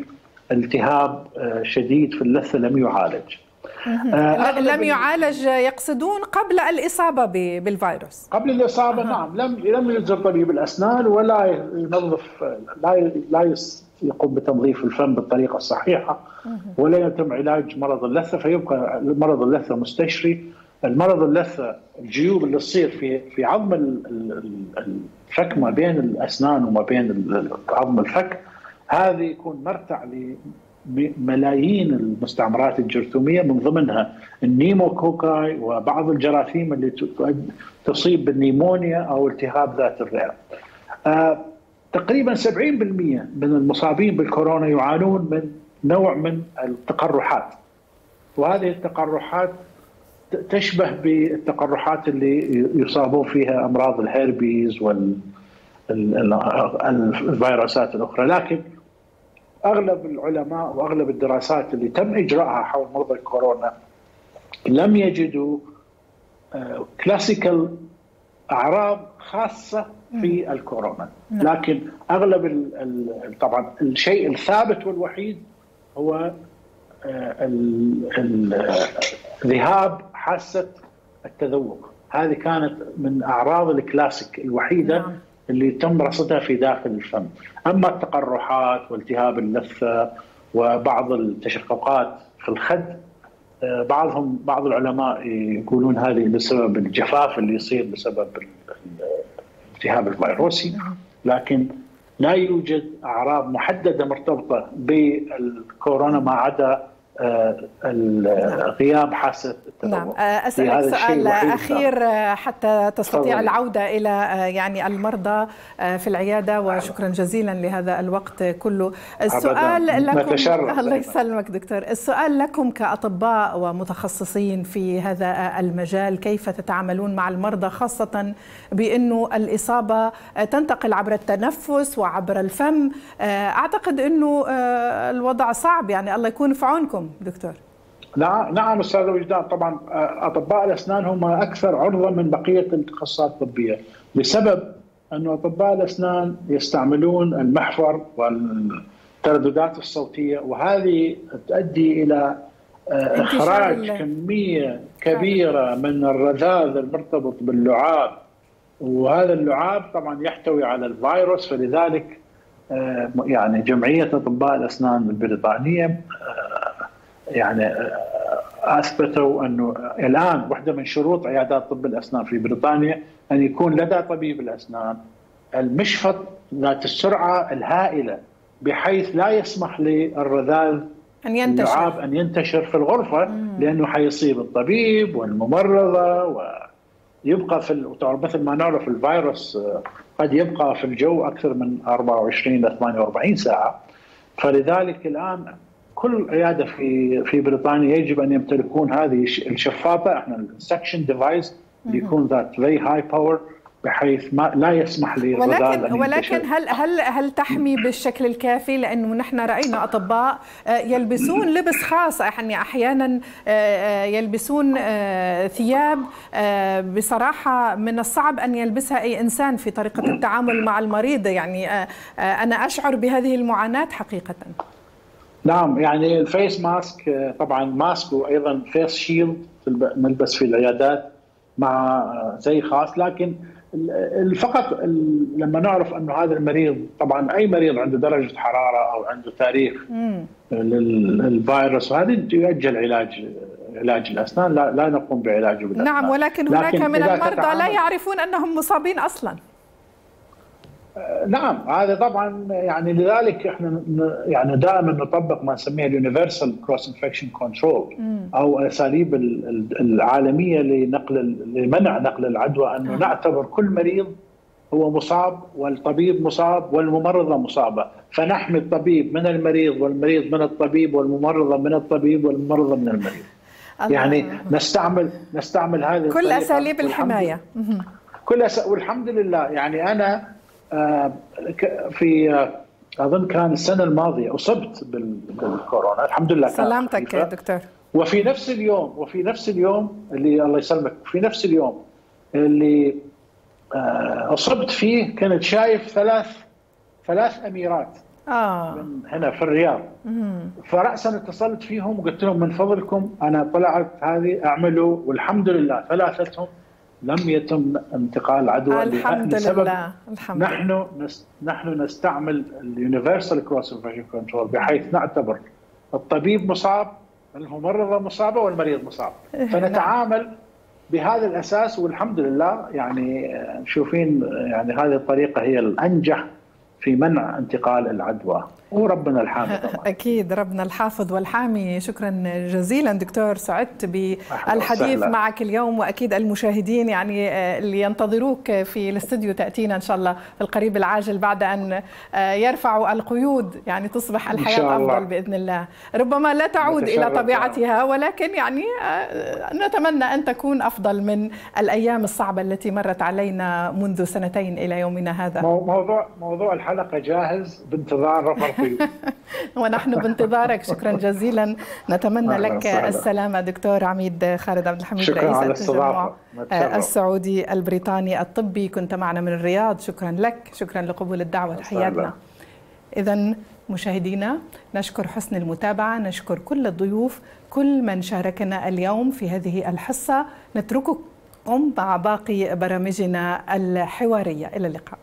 التهاب شديد في اللثة لم يعالج آه لم يعالج يقصدون قبل الإصابة بالفيروس. قبل الإصابة آه. نعم. لم لم يلزم طبيب الأسنان ولا ينظف لا لا يقوم بتنظيف الفم بالطريقة الصحيحة ولا يتم علاج مرض اللثة. فيبقى مرض اللثة مستشري المرض اللثة الجيوب اللي تصير في في عظم الفك ما بين الأسنان وما بين عظم الفك هذه يكون مرتع ملايين المستعمرات الجرثومية من ضمنها ال pneumococci وبعض الجراثيم اللي تصيب بال pneumonia أو التهاب ذات الرئة. آه تقريبا 70% من المصابين بالكورونا يعانون من نوع من التقرحات. وهذه التقرحات تشبه بالتقرحات اللي يصابون فيها أمراض الهيربيز والفيروسات الأخرى، لكن أغلب العلماء وأغلب الدراسات اللي تم اجراءها حول مرضى الكورونا لم يجدوا كلاسيكال أعراض خاصة في الكورونا. لكن أغلب ال طبعا الشيء الثابت والوحيد هو ذهاب حاسة التذوق. هذه كانت من أعراض الكلاسيك الوحيدة نعم. اللي تم رصدها في داخل الفم. أما التقرحات والتهاب اللثه وبعض التشققات في الخد بعضهم بعض العلماء يقولون هذه بسبب الجفاف اللي يصير بسبب الالتهاب الفيروسي. لكن لا يوجد أعراض محددة مرتبطة بالكورونا ما عدا غياب حاسه التنوع نعم أسألك سؤال آخير حتى تستطيع فضل. العودة إلى يعني المرضى في العيادة وشكرا جزيلا لهذا الوقت كله. السؤال لكم الله يسلمك دكتور. السؤال لكم كأطباء ومتخصصين في هذا المجال كيف تتعاملون مع المرضى خاصة بانه الإصابة تنتقل عبر التنفس وعبر الفم؟ أعتقد أنه الوضع صعب يعني الله يكون في عونكم. دكتور؟ نعم نعم أستاذ وجدان طبعا أطباء الأسنان هم أكثر عرضة من بقية التخصصات الطبية لسبب انه أطباء الأسنان يستعملون المحفر والترددات الصوتية وهذه تؤدي إلى إخراج كمية كبيرة من الرذاذ المرتبط باللعاب وهذا اللعاب طبعا يحتوي على الفيروس فلذلك يعني جمعية أطباء الأسنان البريطانيه يعني أثبتوا أنه الآن واحدة من شروط عيادات طب الأسنان في بريطانيا أن يكون لدى طبيب الأسنان المشفط ذات السرعة الهائلة بحيث لا يسمح للرذاذ أن ينتشر اللعاب أن ينتشر في الغرفة مم. لأنه حيصيب الطبيب والممرضة ويبقى في مثل ما نعرف الفيروس قد يبقى في الجو أكثر من 24 إلى 48 ساعة فلذلك الآن كل عياده في في بريطانيا يجب أن يمتلكون هذه الشفاطة إحنا ال suction device يكون ذات very high power بحيث ما لا يسمح لي ولكن ولكن هل هل هل تحمي بالشكل الكافي؟ لأنه نحن رأينا أطباء يلبسون لبس خاص يعني أحيانا يلبسون ثياب بصراحة من الصعب أن يلبسها أي إنسان في طريقة التعامل مع المريض. يعني أنا أشعر بهذه المعاناة حقيقه. نعم يعني ال face mask طبعا mask وأيضا face shield نلبس في العيادات مع زي خاص لكن فقط لما نعرف إنه هذا المريض طبعا أي مريض عنده درجة حرارة أو عنده تاريخ للفيروس وهذه يؤجل علاج علاج الأسنان لا, لا نقوم بعلاجه بالأسنان. نعم ولكن هناك لكن من المرضى لا يعرفون أنهم مصابين أصلا. نعم هذا طبعا يعني لذلك إحنا يعني دائما نطبق ما نسميه ال universal cross infection control أو اساليب العالمية لنقل لمنع نقل العدوى أنه نعتبر كل مريض هو مصاب والطبيب مصاب والممرضة مصابة. فنحمي الطبيب من المريض والمريض من الطبيب والممرضة من الطبيب والممرضة من المريض. يعني نستعمل نستعمل هذه كل أساليب الحماية. كل أس... والحمد لله. يعني أنا في أظن كان السنة الماضية أصبت بالكورونا. الحمد لله. سلامتك يا دكتور. وفي نفس اليوم وفي نفس اليوم اللي الله يسلمك في نفس اليوم اللي أصبت فيه كنت شايف ثلاث ثلاث أميرات آه. من هنا في الرياض. فراسا اتصلت فيهم وقلت لهم من فضلكم أنا طلعت هذه اعملوا والحمد لله ثلاثتهم لم يتم انتقال عدوى الحمد لله الحمد نحن نحن نستعمل اليونيفرسال كروس انفكشن كنترول بحيث نعتبر الطبيب مصاب الممرضة مصابة والمريض مصاب. فنتعامل بهذا الأساس والحمد لله يعني شوفين يعني هذه الطريقة هي الأنجح في منع انتقال العدوى. وربنا الحامي طبعا. أكيد ربنا الحافظ والحامي. شكرا جزيلا دكتور سعدت بالحديث معك اليوم وأكيد المشاهدين يعني اللي ينتظروك في الاستوديو تأتينا إن شاء الله في القريب العاجل بعد أن يرفعوا القيود. يعني تصبح الحياة أفضل بإذن الله. ربما لا تعود إلى طبيعتها ولكن يعني نتمنى أن تكون أفضل من الأيام الصعبة التي مرت علينا منذ سنتين إلى يومنا هذا. موضوع موضوع الحلقة جاهز بانتظار رفع ونحن بانتظارك. شكرا جزيلا. نتمنى لك السلامة دكتور عميد خالد عبد الحميد رئيس التجمع السعودي البريطاني الطبي. كنت معنا من الرياض. شكرا لك. شكرا لقبول الدعوة. تحياتنا. اذا مشاهدينا نشكر حسن المتابعة. نشكر كل الضيوف كل من شاركنا اليوم في هذه الحصة. نترككم مع باقي برامجنا الحوارية. إلى اللقاء.